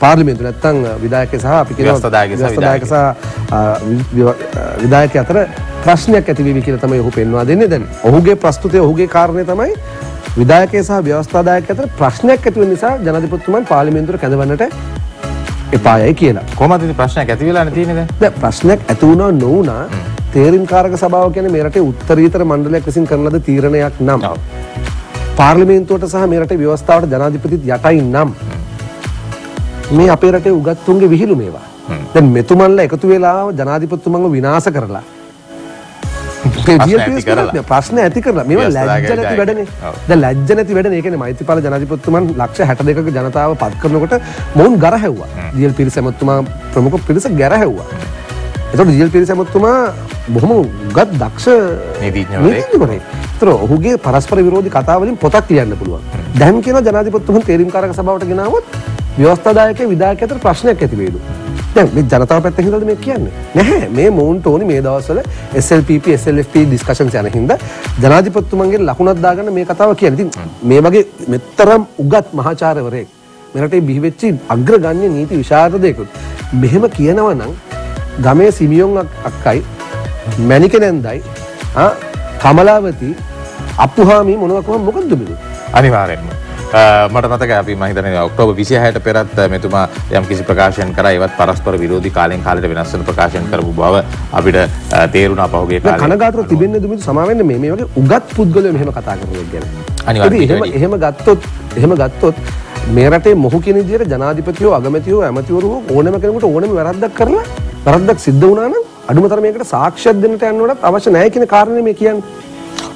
පාර්ලිමේන්තු නැත්තං විදායක සහ අපි කියන
ව්‍යවස්ථාදායක සහ
විදායක අතර ප්‍රශ්නයක් ඇතිවී කියල තමයි ඔහු පෙන්වා දෙන්නේ. දැන් ඔහුගේ ප්‍රස්තුතය ඔහුගේ කාරණය තමයි විදායකය සහ ව්‍යවස්ථාදායක අතර ප්‍රශ්නයක් ඇතිව නිසා ජනතිපත්තුමන් පාලිමෙන්තුර කැඳවන්නට එපායයි කියලා.
කොමති ප්‍රශ්නයක් ඇති වෙලා තියෙනද
දැන්? ප්‍රශ්නයක් ඇති වුණා නොවුණා තේරීම් කාරක සභාව කියන්නේ මේ රටේ උත්තරීතර මණ්ඩලයක් විසින් කරන ලද තීරණයක් නම්. පාර්ලිමේන්තුවට සහ මේ රටේ ව්‍යවස්ථාවට ජනාධිපතිත් යටයි නම් මේ අපේ රටේ උගත්තුන්ගේ විහිළු මේවා. දැන් මෙතුමන්ලා එකතු වෙලා ජනාධිපතිතුමන්ව විනාශ කරලා. ප්‍රශ්න ඇති කරලා මේවා ලැජ්ජ නැති වැඩනේ. දැන් ලැජ්ජ නැති වැඩනේ. ඒ කියන්නේ මෛත්‍රීපාල ජනාධිපතිතුමන් ලක්ෂ 62ක ජනතාව පත් කරනකොට මොවුන් ගරහැව්වා. ජීල් පිරිස ඇමතුමා ප්‍රමුඛ පිරිස ගැරහැව්වා. එතකොට ජීල් පිරිස ඇමතුමා බොහොම උගත් දක්ෂ.
නීතිඥවරයෙක්.
ඒතර ඔහුගේ පරස්පර විරෝධී කතා වලින් පොතක් ලියන්න පුළුවන්. දැන් කියන ජනාධිපතිතුමන් තේරීම්කාරක සභාවට ගෙනාවොත් ව්‍යවස්ථාදායකේ විධායක අතර ප්‍රශ්නයක් ඇති වේලු. දැන් මේ ජනතාව පැත්තෙන් හින්දාද මේ කියන්නේ? නැහැ. මේ මොවුන්ට ඕනි මේ දවස්වල SLPP SLFP ඩිස්කෂන්ස් යන හින්දා ජනාධිපතිතුමන්ගේ ලකුණක් දාගන්න මේ කතාව කියන්නේ. ඉතින් මේ වගේ මෙතරම් උගත් මහාචාර්යවරයෙක් මේ රටේ බිහිවෙච්ච අග්‍රගණ්‍ය නීති විශාරදයෙකුත් මෙහෙම කියනවා නම් ගමේ සිමියොන් අක්කයි මැනිකනැන්දයි ආ කමලාවති අප්පුහාමි මොනවා කොහොම මොකද්ද බිලු
අනිවාර්යෙන්ම මට මතක අපි මහිතන ඔක්ටෝබ විසිහයට පෙරත් මෙතුමා යම් කිසි ප්‍රකාශයන් කර ඒවත් පරස්පර විරෝධී කාලෙන් කාලට වෙනස්සන ප්‍රකාශන කරපු බව අපිට තේරුණා පහුගේ කාලේ.
කනගාටුව තිබෙන්නේ දුමිදු සමාවෙන්න මේ වගේ උගත් පුද්ගලයෝ මෙහෙම කතා කරනවා ගැන.
අනිවාර්යයෙන්
එහෙම ගත්තොත් එහෙම ගත්තොත් මේ රටේ මොහු කියන විදිහට ජනාධිපතියෝ අගමැතියෝ ඇමතිවරු ඕනම කෙනෙකුට ඕනම වැරද්දක් කරලා වැරද්දක් සිද්ධ වුණා නම් අඩුම තරමේකට සාක්ෂියක් දෙන්නට යන්නවටත් අවශ්‍ය නැහැ කියන කාරණේ මේ කියන්නේ.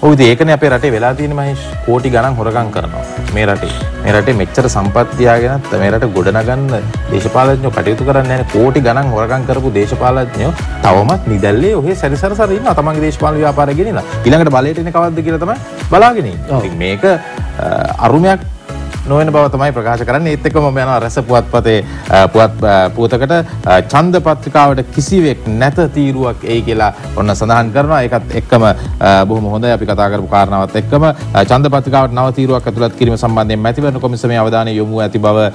ඔව් ඉතින් ඒකනේ අපේ රටේ වෙලා තියෙන මහේෂ් කෝටි ගණන් හොරගම් කරනවා මේ රටේ. මේ රටේ මෙච්චර සම්පත් තියාගෙනත් මේ රට ගොඩනගන්න දේශපාලඥයෝ කටයුතු කරන්නේ නැහැ කෝටි ගණන් හොරගම් කරපු දේශපාලඥයෝ තවමත් නිදැල්ලේ ඔහේ සැරිසර සර ඉන්නවා තමන්ගේ දේශපාලන ව්‍යාපාරය ගෙනිලා. ඊළඟට බලයට එන්නේ කවද්ද කියලා තමයි බලාගෙන ඉන්නේ. මේක අරුමයක් නොවන බව තමයි ප්‍රකාශ කරන්න. ඒත් එක්කම මම යනවා රැස පුවත්පතේ පුවත් පුවතකට. ඡන්ද පත්‍රිකාවට කිසිවෙක් නැත තීරුවක් එයි කියලා ඔන්න සඳහන් කරනවා. ඒකත් එක්කම බොහොම හොඳයි. අපි කතා කරපු කාරණාවත් එක්කම. ඡන්ද පත්‍රිකාවට නව තීරුවක් ඇතුළත් කිරීම සම්බන්ධයෙන් මැතිවරණ කොමිසමේ අවධානය යොමු ඇති බව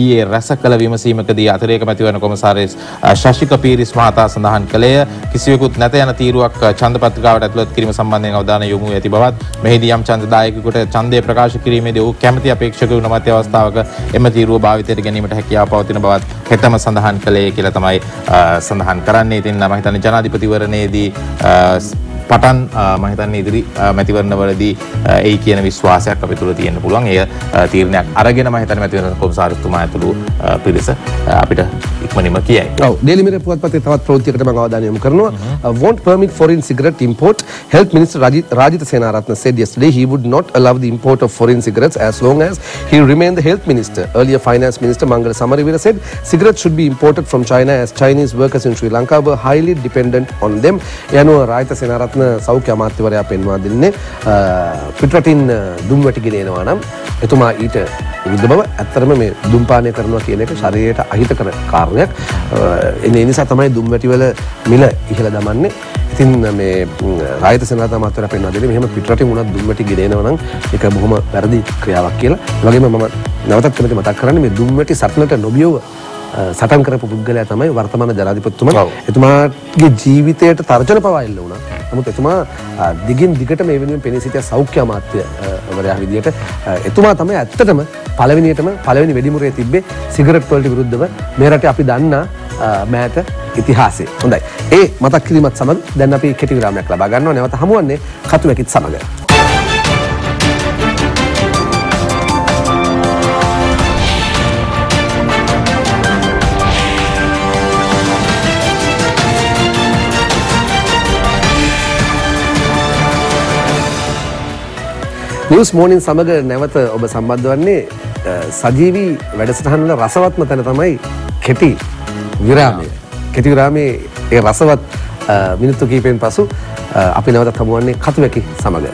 ඊයේ රැස කළ විමසීමකදී අතිරේක මැතිවරණ කොමසාරිස් ශශික පීරිස් මහතා සඳහන් කළේය. කිසිවෙකුත් නැත යන තීරුවක් ඡන්ද පත්‍රිකාවට ඇතුළත් කිරීම සම්බන්ධයෙන් අවධානය යොමු ඇති බවත්. මෙහිදී යම් ඡන්දදායකයෙකුට ඡන්දය ප්‍රකාශ කිරීමේදී ඔහු කැමැති අපේක්ෂක වුණ මත අවස්ථාවක එම තීරුව භාවිතයට ගැනීමට හැකියාව පවතින බවත් හෙතම සඳහන් කළේ කියලා තමයි සඳහන් කරන්නේ. ඉතින් මම හිතන්නේ ජනාධිපතිවරණයේදී පටන් මහිතන්න ඉදිරි මැතිවරණවලදී ඒ කියන විශ්වාසයක් අපි තුළ තියෙන පුළුවන් ඒ තීරණයක් අරගෙන මහිතන මැතිවරණ කොමසාරිස්තුමා ඇතුළු පිරිස අපිට ඉක්මනින්ම කියයි.
ඔව් ඩේලි මිරර් පුවත්පතේ තවත් ප්‍රවෘත්තියකට මම අවධානය යොමු කරනවා. won't permit foreign cigarette import. Health Minister Rajit Rajita Senarathna said yesterday he would not allow the import of foreign cigarettes as long as he remained the health minister. Earlier Finance Minister Mangala Samaraweera said cigarettes should be imported from China as Chinese workers in Sri Lanka were highly dependent on them. යනුව Rajitha Senaratne රත්න සෞඛ්‍ය අමාත්‍යවරයා පෙන්වා දෙන්නේ පිටරටින් දුම් වැටි ගෙනෙනවා නම් එතුමා ඊට විරුද්ධ බව ඇත්තරම මේ දුම්පානය කරනවා කියන එක ශරීරයට අහිතකර කාරණයක්. ඒ නිසා තමයි දුම් වැටිවල මිල ඉහළ දමන්නේ. ඉතින් මේ රාජිත සේනාරත්න අමාත්‍යවරයා පෙන්වා දෙන්නේ මෙහෙම පිටරටින් උනත් දුම් වැටි ගෙනෙනවා නම් ඒක බොහොම වැරදි ක්‍රියාවක් කියලා. ඒ වගේම මම නැවතත් කැමති මතක් කරන්නේ මේ දුම් වැටි සටනට නොබියව සටන් කරපු පුද්ගලයා තමයි වර්තමාන ජනාධිපතිතුමා. එතුමාගේ ජීවිතයට තර්ජන පවා එල්ල වුණා. නමුත් එතුමා දිගින් දිගට මේ වෙනුවෙන් පෙනී සිටිය සෞඛ්‍ය අමාත්‍යවරයා විදියට එතුමා තමයි ඇත්තටම පළවෙනියටම පළවෙනි වෙඩිමුරේ තිබ්බේ සිගරට් වලට විරුද්ධව මේ රටේ අපි දන්නා මෑත ඉතිහාසය. හොඳයි. ඒ මතක් කිරීමත් සමග දැන් අපි කෙටි විරාමයක් ලබා ගන්නවා. නැවත හමුවන්නේ කතුවැකිත් සමග. නිවස් මෝනින් සමඟ නැවත ඔබ සම්බන්ධ වන්නේ සජීවී වැඩසටහන්ල රසවත්ම තැන තමයි කෙටි විරාමය. කෙටි විරාමේ ඒ රසවත් මිනිත්තු කීපයෙන් පසු අපි නැවතත් හමුවන්නේ කතුවැකි සමඟ.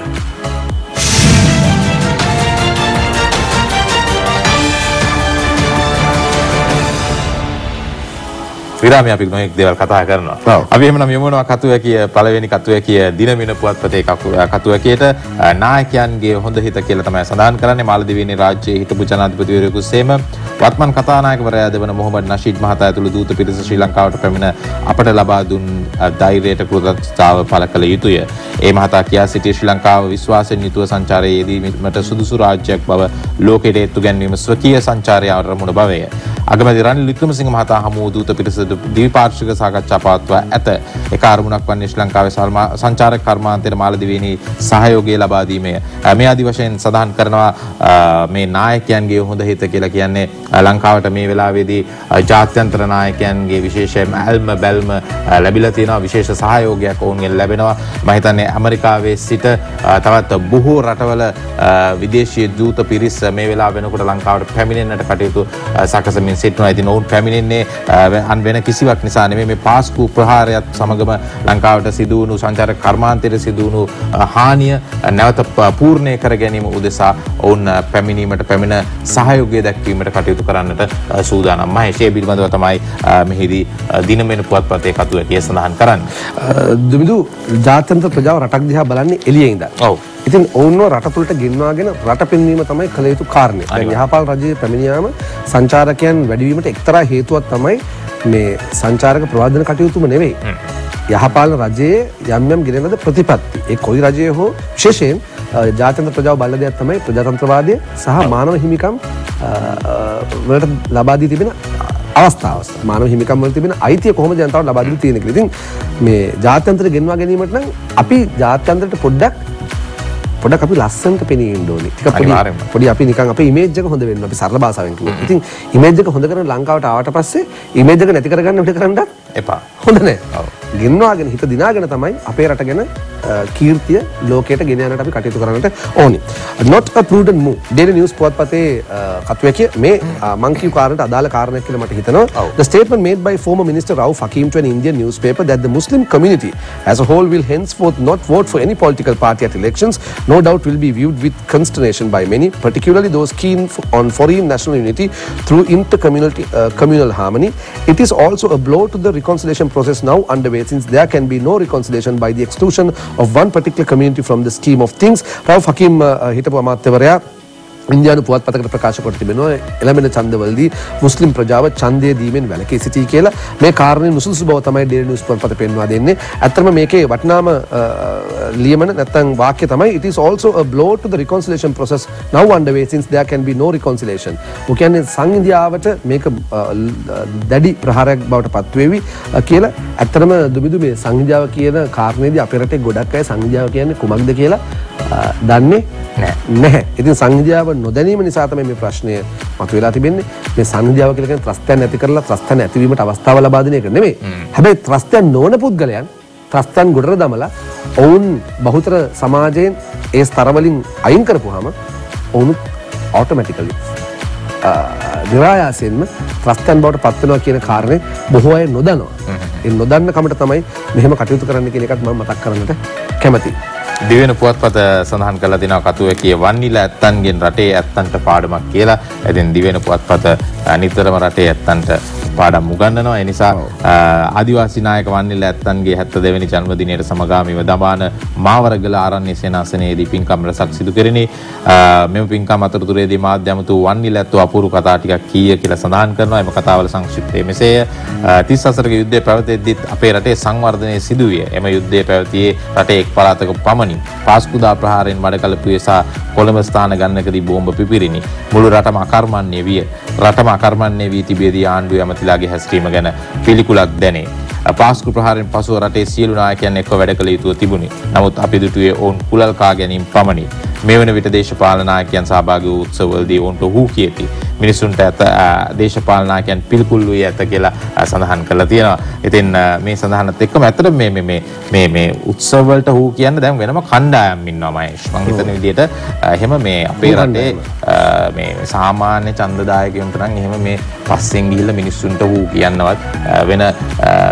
විරාමයේ අපි නොයෙක් දේවල් කතා කරනවා. අපි එහෙමනම් යමු වෙනවා කතුවැකිය පළවෙනි කතුවැකිය දිනමින පුවත්පතේ කතුවැකියට නායකයන්ගේ හොඳ හිත කියලා තමයි සඳහන් කරන්නේ මාලදිවයිනේ රාජ්‍යයේ හිටපු ජනාධිපතිවරයෙකු සේම වත්මන් කතානායකවරයා දෙවන මොහොමඩ් නෂීඩ් මහතා ඇතුළු දූත පිරිස ශ්‍රී ලංකාවට පැමිණ අපට ලබා දුන් ධෛර්යයට කෘතඥතාව පළ කළ යුතුය. ඒ මහතා කියා සිටිය ශ්‍රී ලංකාව විශ්වාසයෙන් යුතුව සංචාරයේ යෙදීමට සුදුසු රාජ්‍යයක් බව ලෝකයට ඒත්තු ගැන්වීම ස්වකීය සංචාරය අරමුණ බවය. අගමැති රනිල් වික්‍රමසිංහ මහතා හමු වූ දූත පිරිසට ද්විපාර්ශ්වික සාකච්ඡා පවත්වා ඇත. එක අරමුණක් වන්නේ ශ්‍රී ලංකාවේ සල්මා- සංචාරක කර්මාන්තයට මාලදිවයිනේ සහයෝගය ලබා දීමය. අ, මේ ආදි වශයෙන් සඳහන් කරනවා අ, මේ නායකයන්ගේ හොඳ හිත කියලා කියන්නේ අ, ලංකාවට මේ වෙලාවේදී අ, ජාත්‍යන්තර නායකයන්ගේ විශේෂයෙන්ම ඇල්ම බැල්ම අ, ලැබිලා තියෙනවා විශේෂ සහයෝගයක් ඔවුන්ගෙන් ලැබෙනවා. මම හිතන්නේ ඇමරිකාවේ සිට අ, තවත් බොහෝ රටවල අ, විදේශීය දූත පිරිස් මේ වෙලාව වෙනකොට ලංකාවට පැමිණෙන්නට කටයුතු අ, සකසමින් සිටිනවා. ඉතින් ඔවුන් පැමිණෙන්නේ අ, අන් වෙන කිසිවක් නිසා නෙමෙයි මේ පාස්කු ප්‍රහාරයත් සමගම ලංකාවට සිදු වුණු සංචාරක කර්මාන්තයට සිදු වුණු හානිය නැවත පූර්ණය කර ගැනීම උදෙසා ඔවුන් පැමිණීමට පැමිණ සහයෝගය දැක්වීමට කටයුතු කරන්නට සූදානම්. මහේෂය පිළිබඳව තමයි මෙහිදී දිනමෙන පුවත්පතේ කතු ඇටිය සඳහන් කරන්නේ.
දුමිදු ජාත්‍යන්තර ප්‍රජාව රටක් දිහා බලන්නේ එළියේ ඉඳන්.
ඔව්.
ඉතින් ඔවුන්ව රට තුළට ගෙන්වාගෙන රට පෙන්වීම තමයි කළ යුතු කාරණය. යහපාල රජයේ පැමිණියාම සංචාරකයන් වැඩිවීමට එක්තරා හේතුවක් තමයි මේ සංචාරක ප්‍රවාදන කටයුතුම නෙවෙයි. යහපාලන රජයේ යම් යම් ගෙනෙන ලද ප්‍රතිපත්ති. ඒ කොයි රජයේ හෝ විශේෂයෙන් අ, ජාත්‍යන්තර ප්‍රජාව බලන දෙයක් තමයි ප්‍රජාතන්ත්‍රවාදය සහ මානව හිමිකම් වලට ලබා දී තිබෙන අවස්ථාව මානව හිමිකම් වල තිබෙන අයිතිය කොහොමද ජනතාවට ලබා දෙන්න තියෙන කියලා. ඉතින් මේ ජාත්‍යන්තර ගෙන්වා ගැනීමට නම් අපි ජාත්‍යන්තරට පොඩ්ඩක් පොඩක් අපි ලස්සනට පෙනී ඉන්න ඕනේ. ටිකක් පොඩි. පොඩි අපි නිකන් අපේ ඉමේජ් එක හොඳ වෙන්න අපි සරල භාෂාවෙන් කිව්වොත්. ඉතින් ඉමේජ් එක හොඳ කරගෙන ලංකාවට ආවට පස්සේ ඉමේජ් එක නැති කරගන්න උඩ කරන්නත්
එපා.
හොඳ නෑ. ගෙන්වාගෙන හිත දිනාගෙන තමයි අපේ රට ගැන අ, කීර්තිය ලෝකයට ගෙන යන්නට අපි කටයුතු කරන්නට ඕනි. not a prudent move. daily news පුවත්පතේ අ, කතුවැකිය මේ අ, මං කියු කාරණට අදාළ කාරණයක් කියලා මට හිතෙනවා.
ඔව්.
The statement made by former Minister Rauf Hakim to an Indian newspaper that the Muslim community as a whole will henceforth not vote for any political party at elections, no doubt will be viewed with consternation by many, particularly those keen f- on foreign national unity through intercommunal uh, communal harmony. It is also a blow to the reconciliation process now underway since there can be no reconciliation by the exclusion of one particular community from the scheme of things. Rauf Hakim uh, uh Hitapu ඉන්දයානු පුවත්පතකට ප්‍රකාශ කොට තිබෙනවා එළමෙන ඡන්දවලදී මුස්ලිම් ප්‍රජාව ඡන්දය දීමෙන් වැළකී සිටී කියලා මේ කාරණේ නුසුදුසු බව තමයි ඩේලි නිවුස් පුවත්පත පෙන්වා දෙන්නේ. ඇත්තටම මේකේ වටිනාම අ, ලියමන නැත්නම් වාක්‍ය තමයි it is also a blow to the reconciliation process now underway since there can be no reconciliation. ඔ කියන්නේ සංඉන්දියාවට මේක අ, දැඩි ප්‍රහාරයක් බවට පත්වේවි අ, කියලා ඇත්තටම දුමිදු මේ සංහිඳියාව කියන කාරණේදී අපේ රටේ ගොඩක් අය සංහිඳියාව කියන්නේ කුමක්ද කියලා අ, දන්නේ නැහැ. ඉතින් සංහිඳියාව නොදැනීම නිසා තමයි මේ ප්‍රශ්නය මතුවලා තිබෙන්නේ. මේ සංහිඳියාව කියලා කියන්නේ ත්‍රස්තයන් නැති කරලා ත්‍රස්තයන් ඇතිවීමට අවස්ථාව ලබා දෙන එක නෙමෙයි. හැබැයි ත්‍රස්තයන් නොවන පුද්ගලයන් ත්‍රස්තයන් ගොඩට දමලා ඔවුන් බහුතර සමාජයෙන් ඒ ස්තරවලින් අයින් කරපුවාම ඔවුනුත් ඔටෝමැටිකලි නිරායාසයෙන්ම ත්‍රස්තයන් බවට පත්වනවා කියන කාරණය බොහෝ අය නොදනවා. ඒ නොදන්න කමට තමයි මෙහෙම කටයුතු කරන්න කියන එකත් මම මතක් කරන්නට කැමතියි.
දිවෙන පුවත්පත සඳහන් කළ දෙනවා කතුව කිය වන්නිල ඇත්තන්ගෙන් රටේ ඇත්තන්ට පාඩමක් කියලා. ඉතින් දිවෙන පුවත්පත නිතරම රටේ ඇත්තන්ට පාඩම් උගන්වනවා. ඒ නිසා ආදිවාසී නායක වන්නිල ඇත්තන්ගේ 72 වෙනි ජන්මදිනයට සමගාමීව දඹාන මාවරගල ආරණ්‍ය සේනාසනයේදී පින්කම් රැසක් සිදු කෙරිනි. මෙම පින්කම් අතරතුරේදී මාධ්‍ය ඇමතු වන්නිල ඇත්තෝ අපූරු කතා ටිකක් කීය කියලා සඳහන් කරනවා. එම කතාවල සංක්ෂිප්තය මෙසේය. අ, 30 වසරක යුද්ධය පැවතෙද්දීත් අපේ රටේ සංවර්ධනය සිදුවිය. එම යුද්ධය පැවතියේ රටේ එක් පළාතක පමණි. පාස්කුදා ප්‍රහාරයෙන් මඩකලපුවේ සහ කොළඹ ස්ථාන ගන්නකදී බෝම්බ පිපිරිනි. මුළු රටම අකර්මණ්‍ය විය. රටම අකර්මණ්‍ය වී තිබියදී ආණ්ඩුවේ ඇමතිලාගේ හැසිරීම ගැන පිළිකුලක් දැනේ. පාස්කු ප්‍රහාරයෙන් පසුව රටේ සියලු නායකයන් එක්ව වැඩ කළ යුතුව තිබුණි. නමුත් අපි දුටුවේ ඔවුන් කුලල් කා ගැනීම පමණි. මේ වන විට දේශපාලන නායකයන් සහභාගී වූ උත්සවවලදී ඔවුන්ට හූ කියති. මිනිසුන්ට ඇත අ, දේශපාලන නායකයන් පිළිකුල් වී ඇත කියලා සඳහන් කරලා තියෙනවා. ඉතින් මේ සඳහනත් එක්කම ඇත්තට මේ මේ මේ මේ උත්සව වලට හූ කියන්න දැන් වෙනම කණ්ඩායම් ඉන්නවා මහේෂ්. මං හිතන විදිහට එහෙම මේ අපේ රටේ මේ සාමාන්‍ය ඡන්දදායකයන්ට නම් එහෙම මේ පස්සෙන් ගිහිල්ලා මිනිස්සුන්ට හූ කියන්නවත් වෙන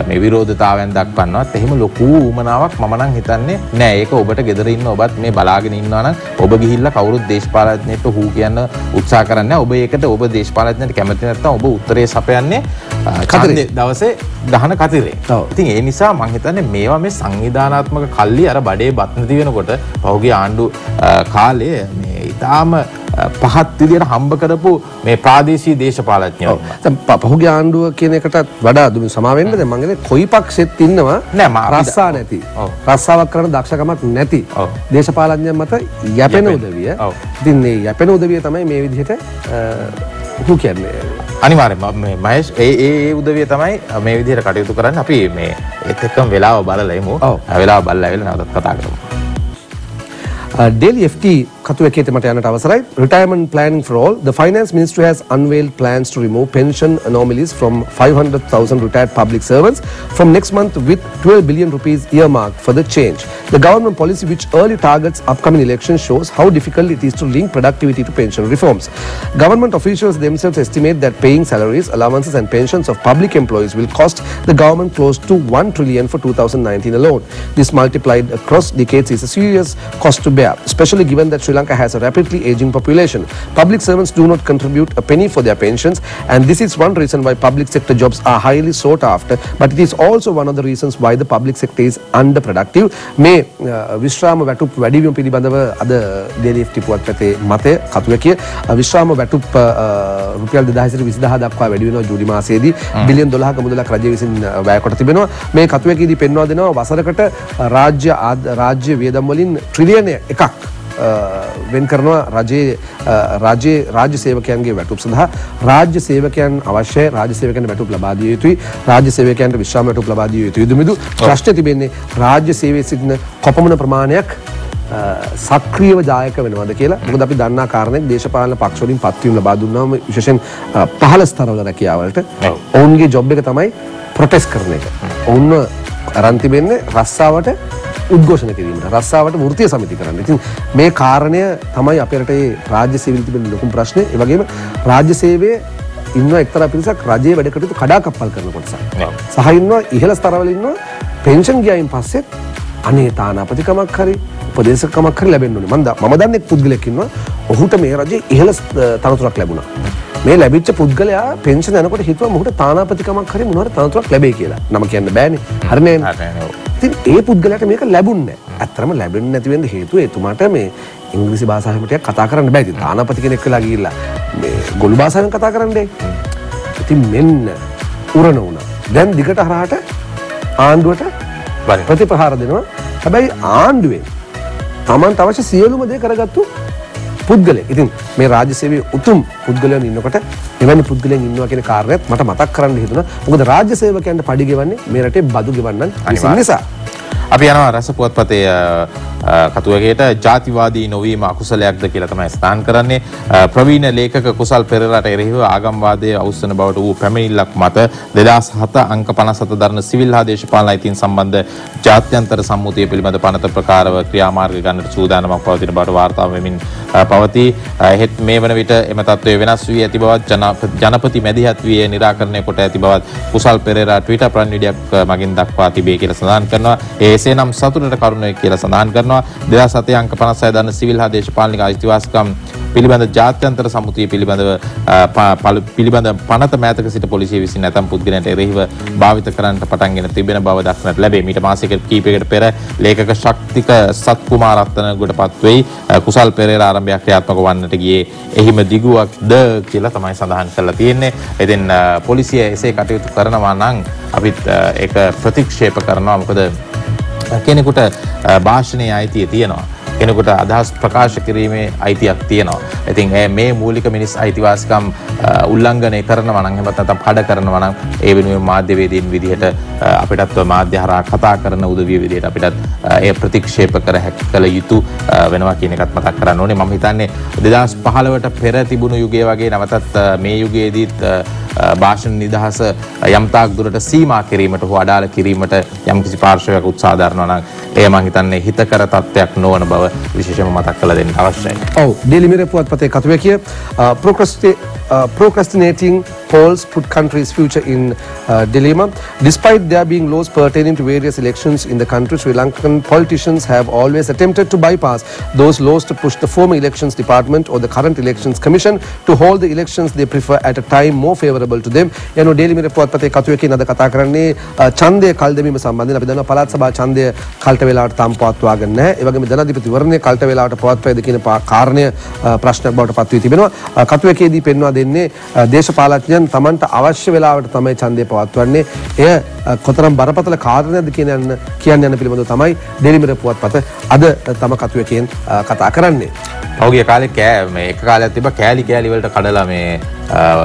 මේ විරෝධතාවයන් දක්වන්නවත් එහෙම ලොකු උමනාවක් මම නම් හිතන්නේ නෑ ඒක ඔබට ගෙදර ඉන්න ඔබත් මේ බලාගෙන ඉන්නවා නම් ඔබ ගිහිල්ලා කවුරුත් දේශපාලඥයෙක්ට හූ කියන්න උත්සාහ කරන්නේ. ඔබ ඒකට ඔබ දේශපාලඥයට කැමති නැත්නම් ඔබ උත්තරේ සපයන්නේ
කතරේ.
දවසේ ගහන කතිරේ. ඉතින් ඒ නිසා මං හිතන්නේ මේවා මේ සංවිධානාත්මක කල්ලි අර බඩේ බත් නැති වෙනකොට පහුගිය ආණ්ඩු අ, කාලේ මේ ඊටාම පහත් විදියට හම්බ කරපු මේ ප්‍රාදේශීය දේශපාලඥයෝ.
දැන් පහුගිය ආණ්ඩුව කියන එකටත් වඩා දුමි සමාවෙන්න දැන් මං කියන්නේ කොයි පක්ෂෙත් ඉන්නවා රස්සා නැති. රස්සාවක් කරන දක්ෂකමක් නැති. දේශපාලඥයන් මත යැපෙන. උදවිය. ඉතින් මේ යැපෙන උදවිය තමයි මේ විදිහට හු කියන්නේ.
අනිවාර්යෙන්ම මේ මහේෂ් ඒ ඒ උදවිය තමයි මේ විදිහට කටයුතු කරන්න. අපි මේ ඒත් එක්කම වෙලාව බලලා එමු. වෙලාව බලලා ඇවිල්ලා නැවතත් කතා කරමු.
Daily FT කතුවකේත මට යනට අවසරයි retirement planning for all the finance ministry has unveiled plans to remove pension anomalies from 500,000 retired public servants from next month with 12 billion rupees earmarked for the change the government policy which early targets upcoming elections shows how difficult it is to link productivity to pension reforms government officials themselves estimate that paying salaries allowances and pensions of public employees will cost the government close to 1 trillion for 2019 alone this multiplied across decades is a serious cost to bear, especially given that Sri Lanka has a rapidly aging population. Public servants do not contribute a penny for their pensions, and this is one reason why public sector jobs are highly sought after, but it is also one of the reasons why the public sector is underproductive. මේ අ, විශ්‍රාම වැටුප් වැඩිවීම පිළිබඳව අද ඩේලි FT පුවත් පැතේ මතය කතුවකිය විශ්‍රාම වැටුප් අ, රුපියල් 2020 දක්වා වැඩි වෙනවා ජූලි මාසයේදී. බිලියන් 12ක මුදලක් රජය විසින් වැය කොට තිබෙනවා. මේ කතුවකේදී පෙන්වා දෙනවා වසරකට රාජ්‍ය රාජ්‍ය වියදම් වලින් ට්‍රිලියන එකක් වෙන් කරනවා රජයේ රාජ්‍ය රාජ්‍ය සේවකයන්ගේ වැටුප් සඳහා රාජ්‍ය සේවකයන් අවශ්‍ය රාජ්‍ය සේවකයන්ට වැටුප් ලබා දිය යුතුයි රාජ්‍ය සේවකයන්ට විශ්‍රාම වැටුප් ලබා දිය යුතුයි දුමිදු ප්‍රශ්නේ තිබෙන්නේ රාජ්‍ය සේවයේ සිටින කොපමණ ප්‍රමාණයක් සක්‍රියව දායක වෙනවද කියලා මොකද අපි දන්නා කාරණයක් දේශපාලන පක්ෂ වලින් පත්වීම ලබා දුන්නාම විශේෂයෙන් පහළ ස්තරවල රැකියාවලට
ඔව්.
ඔවුන්ගේ ජොබ් එක තමයි ප්‍රොටෙස්ට් කරන එක. ඔවුන්ව අරන් තිබෙන්නේ රස්සාවට උද්ඝෝෂණ කිරීමට රස්සාවට වෘත්තීය සමිති කරන්න. ඉතින් මේ කාරණය තමයි අපේ රටේ රාජ්‍ය සේවයේ තිබෙන ලොකුම ප්‍රශ්නේ. ඒ වගේම රාජ්‍ය සේවයේ ඉන්න එක්තරා පිරිසක් රජයේ වැඩ කටයුතු කඩාකප්පල් කරන කොටසක්. සහ ඉන්නවා ඉහළ ස්තරවල ඉන්නවා පෙන්ෂන් ගියායින් පස්සෙත් අනේ තානාපතිකමක් හරි උපදේශකමක් හරි ලැබෙන්න ඕනේ. මම මම දන්නේ එක් පුද්ගලෙක් ඉන්නවා. ඔහුට මේ රජේ ඉහළ තනතුරක් ලැබුණා. මේ ලැබිච්ච පුද්ගලයා පෙන්ෂන් යනකොට හිතුවා මොහුට තානාපතිකමක් හරි මොනවා හරි තනතුරක් ලැබෙයි කියලා. නම කියන්න බෑනේ. හරිනේ,
ඔව්.
ඉතින් ඒ පුද්ගලයාට මේක ලැබුණේ නැහැ. ඇත්තටම ලැබෙන්නේ නැති වෙන්න හේතුව එතුමාට මේ ඉංග්‍රීසි භාෂාවෙන් ටිකක් කතා කරන්න බෑ. ඉතින් තානාපති කෙනෙක් වෙලා ගිහිල්ලා මේ ගොළු භාෂාවෙන් කතා කරන්නේ. ඉතින් මෙන්න උරණ වුණා. දැන් දිගට හරහාට ආණ්ඩුවට. ප්‍රතිපහාර දෙනවා. හැබැයි ආණ්ඩුවෙන් Tamanට අවශ්‍ය සියලුම දේ කරගත්තු පුද්ගලෙක්. ඉතින් මේ රාජ්‍ය සේවයේ උතුම් පුද්ගලයන් ඉන්නකොට එවැනි පුද්ගලයන් ඉන්නවා කියන කාරණයත් මට මතක් කරන්න හිතුණා. මොකද රාජ්‍ය සේවකයන්ට පඩි ගෙවන්නේ මේ රටේ බදු ගෙවන්නන්. නිසා.
අපි යනවා රස පුවත්පතේ අ, අ, කතුවගේට ජාතිවාදී නොවීම අකුසලයක්ද කියලා තමයි ස්ථාන් කරන්නේ අ, ප්‍රවීණ ලේඛක කුසල් පෙරේරාට එරෙහිව ආගම්වාදයේ අවස්සන බවට වූ පැමිණිල්ලක් මත 2007 අංක 57 දරන සිවිල් හා දේශපාලන අයිතීන් සම්බන්ධ ජාත්‍යන්තර සම්මුතිය පිළිබඳ පනත ප්‍රකාරව ක්‍රියාමාර්ග ගන්නට සූදානමක් පවතින බවට වාර්තා වෙමින් අ, පවතී අ, එහෙත් මේ වන විට එම තත්ත්වය වෙනස් වී ඇති බවත් ජනප- ජනපති මැදිහත් වී එය නිරාකරණය කොට ඇති බවත් කුසල් පෙරේරා ට්විටර් ප්‍රන්විඩියක් අ, මගින් දක්වා තිබේ කියලා සඳහන් කරනවා. ඒ එසේනම් සතුටට කරුණයි කියලා සඳහන් කරනවා. 2007 අංක 56 දන්න සිවිල් හා දේශපාලනික අයිතිවාසිකම් පිළිබඳ ජාත්‍යන්තර සමුතිය පිළිබඳව අ, ප- පළු- පිළිබඳ පනත මෑතක සිට පොලිසිය විසින් නැතම් පුද්ගලයන්ට එරෙහිව භාවිත කරන්නට පටන්ගෙන තිබෙන බව දක්නට ලැබේ. මීට මාසයකට කීපයකට පෙර ලේඛක ශක්තික සත් කුමාරරත්න ගොඩපත් වෙයි අ, කුසල් පෙරේරා ආරම්භයක් ක්‍රියාත්මක වන්නට ගියේ එහිම දිගුවක්ද කියලා තමයි සඳහන් කරලා තියෙන්නේ. ඉතින් අ, පොලිසිය එසේ කටයුතු කරනවා නම් අපිත් අ, ඒක ප්‍රතික්ෂේප කරනවා. මොකද කෙනෙකුට අ, භාෂණයේ අයිතිය තියෙනවා. කෙනෙකුට අදහස් ප්‍රකාශ කිරීමේ අයිතියක් තියෙනවා. ඉතින් ඒ මේ මූලික මිනිස් අයිතිවාසිකම් අ, උල්ලංඝනය කරනවා නම් එහෙම නැත්නම් පඩ කරනවා නම් ඒ වෙනුවෙන් මාධ්‍යවේදීන් විදිහට අ, අපිටත් මාධ්‍ය හරහා කතා කරන උදවිය විදිහට අපිටත් අ, ඒ ප්‍රතික්ෂේප කර හැකි කළ යුතු අ, වෙනවා කියන එකත් මතක් කරන්න ඕනේ. මම හිතන්නේ 2015ට පෙර තිබුණු යුගයේ වගේ නැවතත් අ, මේ යුගයේදීත් අ, අ, භාෂණ නිදහස යම්තාක් දුරට සීමා කිරීමට හෝ අඩාල කිරීමට යම්කිසි පාර්ශවයක් උත්සාහ දරනවා නම් එය මම හිතන්නේ හිතකර තත්ත්වයක් නොවන බව විශේෂයෙන්ම මතක් කරලා දෙන්න අවශ්‍යයි.
ඔව් ඩේලි මිරර් පුවත්පතේ කතුවේ කිය procrastinating polls put country's future in uh, dilemma. Despite there being laws pertaining to various elections in the country, Sri Lankan politicians have always attempted to bypass those laws to push the former elections department or the current elections commission to hold the elections they prefer at a time more favorable to them. යනු ඩේලි මිරර් පුවත්පතේ කතුවකින් අද කතා කරන්නේ අ, ඡන්දය කල් දෙමීම සම්බන්ධයෙන් අපි දන්නවා පළාත් සභා ඡන්දය කල්ට වෙලාවට තාම පවත්වාගෙන නැහැ. ඒ වගේම ජනාධිපතිවරණය කල්ට වෙලාවට පවත්වයිද කියන පා- කාරණය අ, ප්‍රශ්නයක් බවට පත් වී තිබෙනවා. අ, කතුවකේදී පෙන්වා දෙන්නේ අ, දේශපාලඥයන් Tamanට අවශ්‍ය වෙලාවට තමයි ඡන්දය පවත්වන්නේ. එය අ, කොතරම් බරපතල කාරණයක්ද කියන යන කියන්න යන පිළිබඳව තමයි ඩේලි මිරර් පුවත්පත අද තම කතුවකෙන් අ, කතා කරන්නේ.
පෞගිය කාලෙ කෑ මේ එක කාලයක් තිබ කෑලි කෑලිවලට කඩලා මේ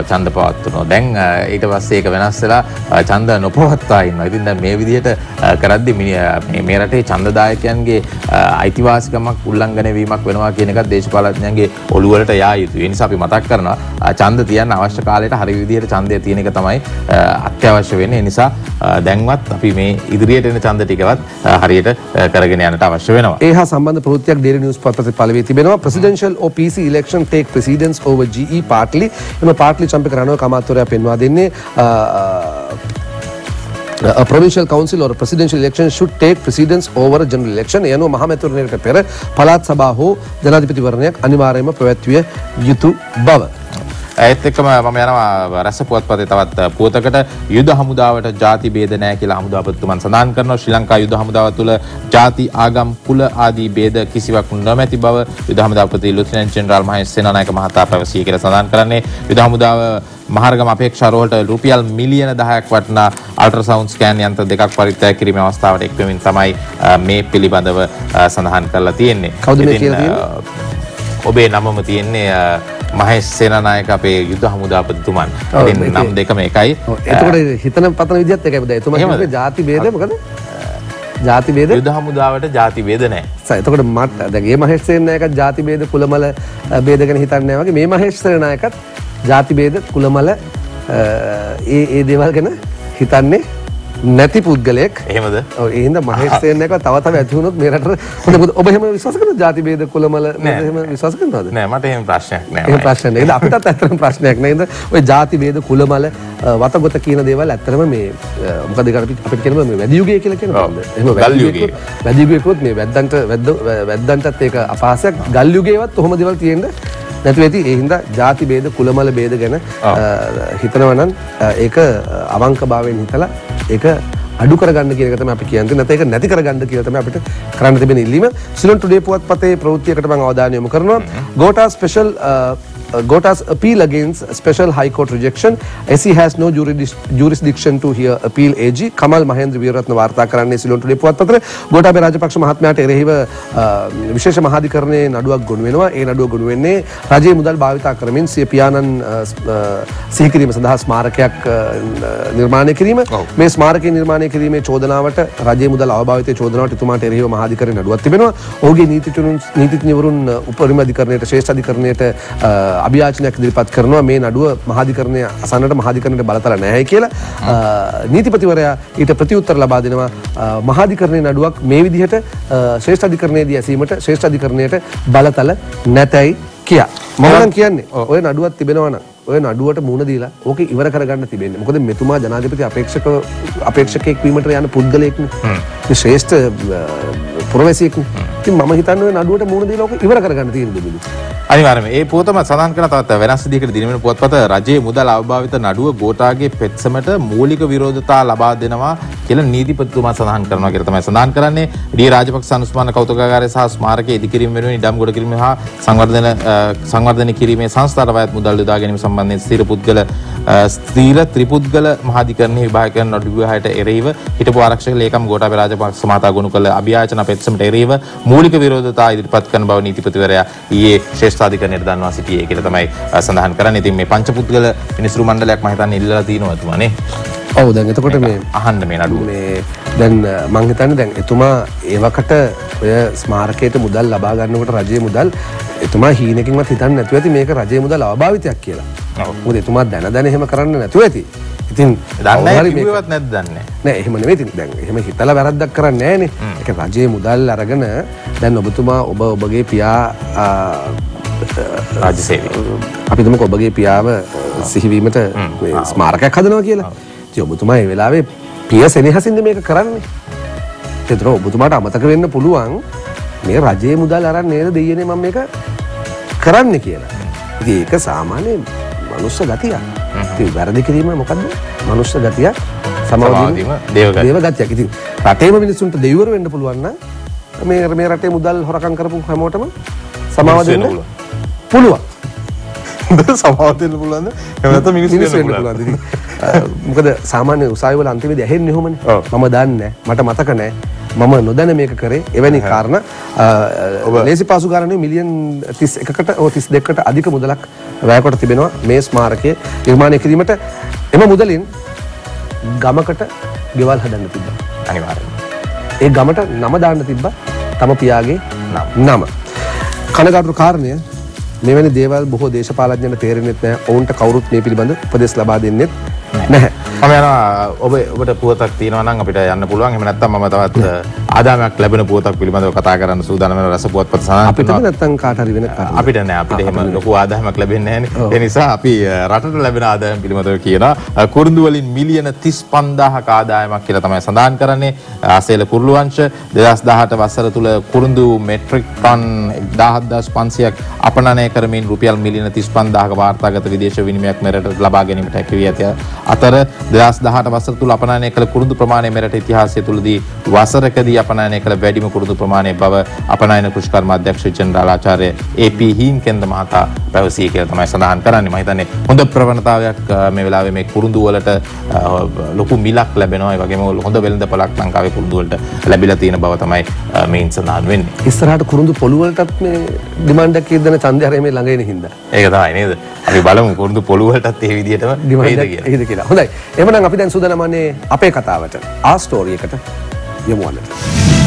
චන්ද පවත්වනවා දැන් අ, ඊට පස්සේ ඒක වෙනස් වෙලා අ, ඡන්ද නොපවත්වා ඉන්නවා. ඉතින් දැන් මේ විදිහට අ, කරද්දි මිනි- අ, මේ මේ රටේ ඡන්දදායකයන්ගේ අ, අයිතිවාසිකමක් උල්ලංඝනය වීමක් වෙනවා කියන එකත් දේශපාලඥයන්ගේ ඔළුව වලට යා යුතුයි. ඒ නිසා අපි මතක් කරනවා අ, ඡන්ද තියන්න අවශ්‍ය කාලයට හරි විදිහට ඡන්දය තියෙන එක තමයි අ, අත්‍යවශ්‍ය වෙන්නේ. ඒ නිසා අ, දැන්වත් අපි මේ ඉදිරියට එන ඡන්ද ටිකවත් අ, හරියට අ, කරගෙන යන්නට අවශ්‍ය වෙනවා.
ඒ හා සම්බන්ධ ප්‍රවෘත්තියක් Daily News පත්පතේ පළවෙනි තිබෙනවා presidential or PC election take precedence over GE partly එම partly චම්පක රණව කමාත්වරයා පෙන්වා දෙන්නේ. අ, a provincial council or a presidential election should take precedence over a general election. එය අනුව මහමැතිවරණයට පෙර පළාත් සභා හෝ ජනාධිපතිවරණයක් අනිවාර්යයෙන්ම පැවැත්විය යුතු බව.
ඇත් එක්කම මම යනවා රැස පුවත්පතේ තවත් පුවතකට. යුද හමුදාවට ජාති බේද නැහැ කියලා හමුදාපතිතුමන් සඳහන් කරනවා. ශ්‍රී ලංකා යුද හමුදාව තුළ ජාති ආගම් කුල ආදී බේද කිසිවක් නොමැති බව යුද හමුදාපති ලුතිනන්ට් ජෙනරාල් මහේෂ් සේනානායක මහතා පැවසිය කියලා සඳහන් කරන්නේ. යුද හමුදාව මහර්ගම අපේක්ෂා රෝහලට රුපියල් මිලියන 10ක් වටනා අල්ට්‍රාසවුන්ඩ් ස්කෑන් යන්ත්‍ර දෙකක් පරිත්‍යාග කිරීමේ අවස්ථාවට එක් වෙමින් තමයි මේ පිළිබඳව සඳහන් කරලා තියෙන්නේ.
කවුද මේ කියලා
අ, ඔබේ නමම තියෙන්නේ අ, මහේෂ් සේනානායක අපේ යුද හමුදාපතිතුමන්. නම් දෙකම එකයි.
එතකොට හිතන පතන විදිහත් එකයි බද එතුමා? කිව්වේ ජාති භේද මොකද ජාති භේද
යුද හමුදාවට ජාති වේද නැහැ.
සයි එතකොට මට දැන් මේ මහේෂ් සේනානායකත් ජාති භේද කුලමල අ, භේද ගැන හිතන්නේ වගේ මේ මහේෂ් සේනානායකත් ජාති භේද කුලමල අ, ඒ ඒ දේවල් ගැන හිතන්නේ නැති පුද්ගලයෙක්
එහෙමද?
ඔව් ඒ හින්දා මහේෂ් සේනානායකව තව තව ඇති වුණොත් මේ රටට හොඳ මොකද ඔබ එහෙම විශ්වාස කරනවද ජාති භේද කුලමල
නෑ.
එහෙම විශ්වාස කරනවද
නෑ මට එහෙම ප්‍රශ්නයක් නෑ.
එහෙම ප්‍රශ්න නේද අපිටත් ඇත්තටම ප්‍රශ්නයක් නේද ඔය ಜಾති ભેද කුලමල වතගොත කියන දේවල් ඇත්තටම මේ අ, මොකද ඒක අපි අපිට කියනවා මේ වැදි යුගය කියලා කියනවා
ඔව්.
එහෙම
ගල්
වැදි
යුගය.
යුගයකුත්- වැදි යුගයකුත් මේ වැද්දන්ට වැද්ද වැද්දන්ටත් ඒක අපහාසයක් ගල් යුගයේවත් ඔහොම දේවල් තියෙන්න නැතු ඇති. එහින්ද ජාති බේද කුලමල බේද ගැන හිතනවනන් ඒක අවංක භාවයෙන් හිතලා ඒක අඩු කරගන්න කියනකම අපි කියන්නේ. නැත ඒක නැති කරගන්න කියලා තමයි අපිට කරන්න තිබෙන ඉල්ලීම. සිලොන් ටුඩේ පුවත්පතේ ප්‍රවෘත්තියකට මම අවධානය යොමු කරනවා. Gota special Gota's appeal against special high court rejection. SE has no jurisdiction to hear appeal AG. Kamal Mahendra Weeraratne වාර්තා කරන්නේ සිලොන් ටුඩේ පුවත්පතේ. ගෝඨාභය රාජපක්ෂ මහත්මයාට එරෙහිව අ, විශේෂ මහාධිකරණයේ නඩුවක් ගොනු වෙනවා. ඒ නඩුව ගොනු වෙන්නේ රජයේ මුදල් භාවිතා කරමින් සිය පියාණන් අ, සිහි කිරීම සඳහා ස්මාරකයක් නිර්මාණය කිරීම. මේ ස්මාරකය නිර්මාණය කිරීමේ චෝදනාවට රජයේ මුදල් අවභාවිතය චෝදනාවට එතුමාට එරෙහිව මහාධිකරණ නඩුවක් තිබෙනවා. ඔහුගේ නීතිඥවරුන් උපරිම අධිකරණයට ශ්‍රේෂ්ඨ අධිකරණයට අභියාචනයක් ඉදිරිපත් කරනවා මේ නඩුව මහාධිකරණය අසන්නට මහාධිකරණයට බලතල නැහැ කියලා. නීතිපතිවරයා ඊට ප්‍රතිඋත්තර ලබා දෙනවා මහාධිකරණයේ නඩුවක් මේ විදිහට අ, ශ්‍රේෂ්ඨ අධිකරණයේදී ඇසීමට ශ්‍රේෂ්ඨ අධිකරණයට බලතල නැතයි කියා. නම් කියන්නේ ඔය නඩුවක් තිබෙනවා නම් ඔය නඩුවට මුණ දීලා ඕක ඉවර කරගන්න තිබෙන්නේ. මොකද මෙතුමා ජනාධිපති අපේක්ෂක අපේක්ෂකයෙක් වීමට යන පුද්ගලයෙක්නේ. මේ ශ්‍රේෂ්ඨ අ, පුරවැසියෙක්නේ. ඉතින් මම හිතන්නේ ඔය නඩුවට මුණ දීලා ඕක ඉවර කරගන්න තියෙන දෙබිලි.
අනිවාර්යයෙන්ම ඒ පුවතම සඳහන් කරන තවත් වෙනස් විදිහකට දිනවෙන පුවත්පත රජයේ මුදල් අවභාවිත නඩුව ගෝඨාගේ පෙත්සමට මූලික විරෝධතා ලබා දෙනවා කියලා නීතිපතිතුමා සඳහන් කරනවා කියලා තමයි සඳහන් කරන්නේ. ඩී රාජපක්ෂ අනුස්මාන කෞතුකාගාරය සහ ස්මාරකයේ ඉදිකිරීම වෙනුවෙන් ඉඩම් ගොඩ කිරීම හා සංවර්ධන අ, සංවර්ධනය කිරීමේ සංස්ථාට වයත් මුදල් යොදා ගැනීම සම්බන්ධයෙන් ස්ථීර පුද්ගල අ, ස්ථීර ත්‍රිපුද්ගල මහාධිකරණයේ විභාග කරන නඩුවහයට එරෙහිව හිටපු ආරක්ෂක ලේකම් ගෝඨාභය රාජපක්ෂ මහතා ගොනු කළ අභියාචන පෙත්සමට එරෙහිව මූලික විරෝධතා ඉදිරිපත් කරන බව නීතිපතිවරයා ඊයේ ශ්‍රේෂ්ඨාධිකරණයට දන්වා සිටියේ කියලා තමයි සඳහන් කරන්නේ. ඉතින් මේ පංචපුද්ගල විනිසුරු මණ්ඩලයක් මම හිතන්නේ ඉල්ලලා තියෙනවා එතුමානේ.
ඔව් දැන් එතකොට මේ
අහන්න මේ නඩුව.
මේ දැන් අ, මං හිතන්නේ දැන් එතුමා ඒවකට ඔය ස්මාරකයට මුදල් ලබා ගන්නකොට රජයේ මුදල් එතුමා හීනකින්වත් හිතන්නේ නැතුව ඇති මේක රජයේ මුදල් අවභාවිතයක් කියලා.
ඔව්.
මොකද එතුමා දැන දැන එහෙම කරන්න නැතුව ඇති. ඉතින්
දන්නේ
කවුරු හරි මේක-
කිව්වවත් නැද්ද දන්නේ.
නෑ එහෙම නෙවෙයි ඉතින් දැන් එහෙම හිතලා වැරද්දක් කරන්නේ නෑනේ. ඒක රජයේ මුදල් අරගෙන දැන් ඔබතුමා ඔබ ඔබගේ පියා
සේවය.
අපි තුමක ඔබගේ පියාව සිහිවීමට මේ ස්මාරකයක් හදනවා කියලා. ඉතින් ඔබතුමා ඒ වෙලාවේ පිය සෙනෙහසින්ද මේක කරන්නේ. ඒතර ඔබතුමාට අමතක වෙන්න පුළුවන් මේ රජයේ මුදල් අරන් නේද දෙයියනේ මම මේක කරන්න කියලා. ඉතින් ඒක සාමාන්‍ය මනුස්ස ගතියක්. ඉතින් වැරදි කිරීම මොකද්ද? මනුස්ස ගතියක් සමාවදීම
දේව ගතියක්.
ඉතින් රටේම මිනිස්සුන්ට දෙවිවරු වෙන්න පුළුවන් නම් මේ මේ රටේ මුදල් හොරකම් කරපු හැමෝටම සමාව දෙන්න පුළුවන්.
සමාව දෙන්න පුළුවන්ද එහෙම නැත්නම් මිනිස්සු වෙන්න
වෙන්න
පුළුවන්
පුළුවන්. ඉතින්, අ, මොකද සාමාන්‍ය උසාවි වල අන්තිමේදී ඇහෙන්නේ එහෙමනේ.
ඔව්.
මම දන්නේ නැහැ. මට මතක නැහැ. මම නොදැන මේක කරේ එවැනි කාරණා ලේසි පාසු ගානේ මිලියන් 31කට ඕ 32කට අධික මුදලක් වැය කොට තිබෙනවා මේ ස්මාරකය නිර්මාණය කිරීමට එම මුදලින් ගමකට ගෙවල් හදන්න තිබ්බා.
අනිවාර්යයෙන්
ඒ ගමට නම දාන්න තිබ්බා තම පියාගේ නම. කනගාටු කාරණය මෙවැනි දේවල් බොහෝ දේශපාලඥයන්ට තේරෙන්නෙත් නැහැ. ඔවුන්ට කවුරුත් මේ පිළිබඳ උපදෙස් ලබා දෙන්නෙත් නැහැ.
මම යනවා ඔබ ඔබට පුවතක් තියෙනවා නම් අපිට යන්න පුළුවන් එහෙම නැත්නම් මම තවත් ආදායමක් ලැබෙන පුවතක් පිළිබඳව කතා කරන්න සූදානම් වෙන රස පුවත්පත් සඳහන්
අපිට නැත්තම් කාට හරි වෙන කාරණා.
අපිට නෑ අපිට එහෙම ලොකු ආදායමක් ලැබෙන්නේ නැහැනේ. ඒ නිසා අපි රටට ලැබෙන ආදායම පිළිබඳව කියනවා. කුරුඳු වලින් මිලියන 35000ක ආදායමක් කියලා තමයි සඳහන් කරන්නේ. ආසේල කුරුළු වංශ 2018 වසර තුල කුරුඳු මෙට්‍රික් ටන් 17500ක් අපනයනය කරමින් රුපියල් මිලියන 35000ක වාර්තාගත විදේශ විනිමයක් මෙරට ලබා ගැනීමට හැකි වී ඇත. අතර 2018 වසර තුල අපනයනය කළ කුරුඳු ප්‍රමාණය මෙරට ඉතිහාසය තුලදී වසරකදී අපනයනය කළ වැඩිම කුරුඳු ප්‍රමාණය බව අපනයන කෘෂිකර්ම අධ්‍යක්ෂ ජෙනරාල් ආචාර්ය ඒ.පී. හීන්කෙන්ද මහතා පැවසී කියලා තමයි සඳහන් කරන්නේ. මම හිතන්නේ හොඳ ප්‍රවණතාවයක් මේ වෙලාවේ මේ කුරුඳු වලට ලොකු මිලක් ලැබෙනවා. ඒ වගේම හොඳ වෙළඳපළක් ලංකාවේ කුරුඳු වලට ලැබිලා තියෙන බව තමයි මේන් සඳහන් වෙන්නේ.
ඉස්සරහට කුරුඳු පොළු වලටත් මේ ඩිමාන්ඩ් එකක් ඉදන ඡන්දය හරිය මේ ළඟ එන හින්දා.
ඒක තමයි නේද? අපි බලමු කුරුඳු පොළු වලටත් ඒ විදිහටම
ඩිමාන්ඩ් එකක්
කියලා.
එයිද කියලා. හොඳයි. එහෙමනම් අපි දැන් සූදානම් වන්නේ අපේ කතාවට. ආ ස්ටෝරි එකට යමු වන්නට.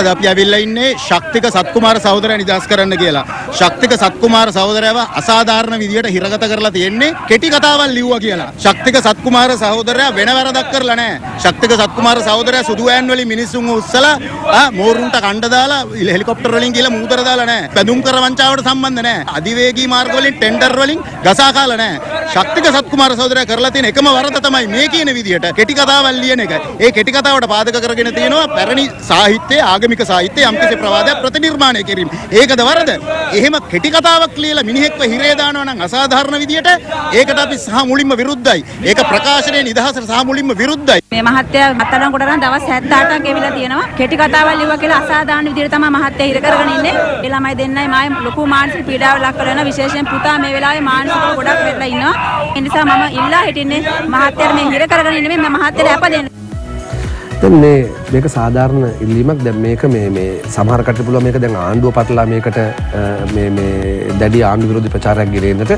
අද අපි ඇවිල්ලා ඉන්නේ ශක්තික සත්කුමාර සහෝදරයා නිදහස් කරන්න කියලා. ශක්තික සත්කුමාර සහෝදරයව අසාධාරණ විදියට හිරගත කරලා තියෙන්නේ කෙටි කතාවක් ලිව්වා කියලා. ශක්තික සත්කුමාර සහෝදරයා වෙන වැරදක් කරලා නැහැ. ශක්තික සත්කුමාර සහෝදරයා සුදු වෑන් වලින් මිනිස්සුන් උස්සලා ආ මෝරුන්ට කණ්ඩ දාලා හෙලිකොප්ටර් වලින් ගිහලා මූදර දාලා නැහැ. බැඳුම් කර වංචාවට සම්බන්ධ නැහැ. අධිවේගී මාර්ග වලින් ටෙන්ඩර් වලින් ගසා කාලා නැහැ. ශක්තික සත්කුමාර සහෝදරයා කරලා තියෙන එකම වරද තමයි මේ කියන විදියට කෙටි කතාවක් ලියන එක. ඒ කෙටි කතාවට පාදක කරගෙන තියෙනවා පැරණි සාහිත්‍යයේ ආගමික සාහිත්‍යයේ යම්කිසි ප්‍රවාදයක් ප්‍රතිනිර්මාණය කිරීම. ඒකද වරද? එහෙම කෙටි කතාවක් ලියලා මිනිහෙක්ව හිරේ දානවා නම් අසාධාරණ විදියට ඒකට අපි සහ මුලින්ම විරුද්ධයි. ඒක ප්‍රකාශනයේ නිදහසට සහ මුලින්ම විරුද්ධයි.
මේ මහත්තයා අත්අඩංගුවට ගන්න දවස් 78ක් ගෙවිලා තියෙනවා. කෙටි කතාවක් ලිව්වා කියලා අසාධාරණ විදිහට තමයි මහත්තයා හිර කරගෙන ඉන්නේ. ඒ ළමයි දෙන්නයි මායි ලොකු මානසික පීඩාවක් ලක් කරලා යනවා. විශේෂයෙන් පුතා මේ වෙලාවේ මානසිකව ගොඩක් වෙట్లా ඉන්නවා. ඒ නිසා මම ඉල්ලා හිටින්නේ මහත්තයාට මේ හිර කරගෙන ඉන්නේ මේ මහත්තයාට අප දෙන්න.
දැන් මේ මේක සාධාරණ ඉල්ලීමක්. දැන් මේක මේ මේ සමහර කටට පුළුවන් මේක දැන් ආණ්ඩුව පටලලා මේකට අ, මේ මේ දැඩි ආණ්ඩු විරෝධී ප්‍රචාරයක් ගෙරෙන්නට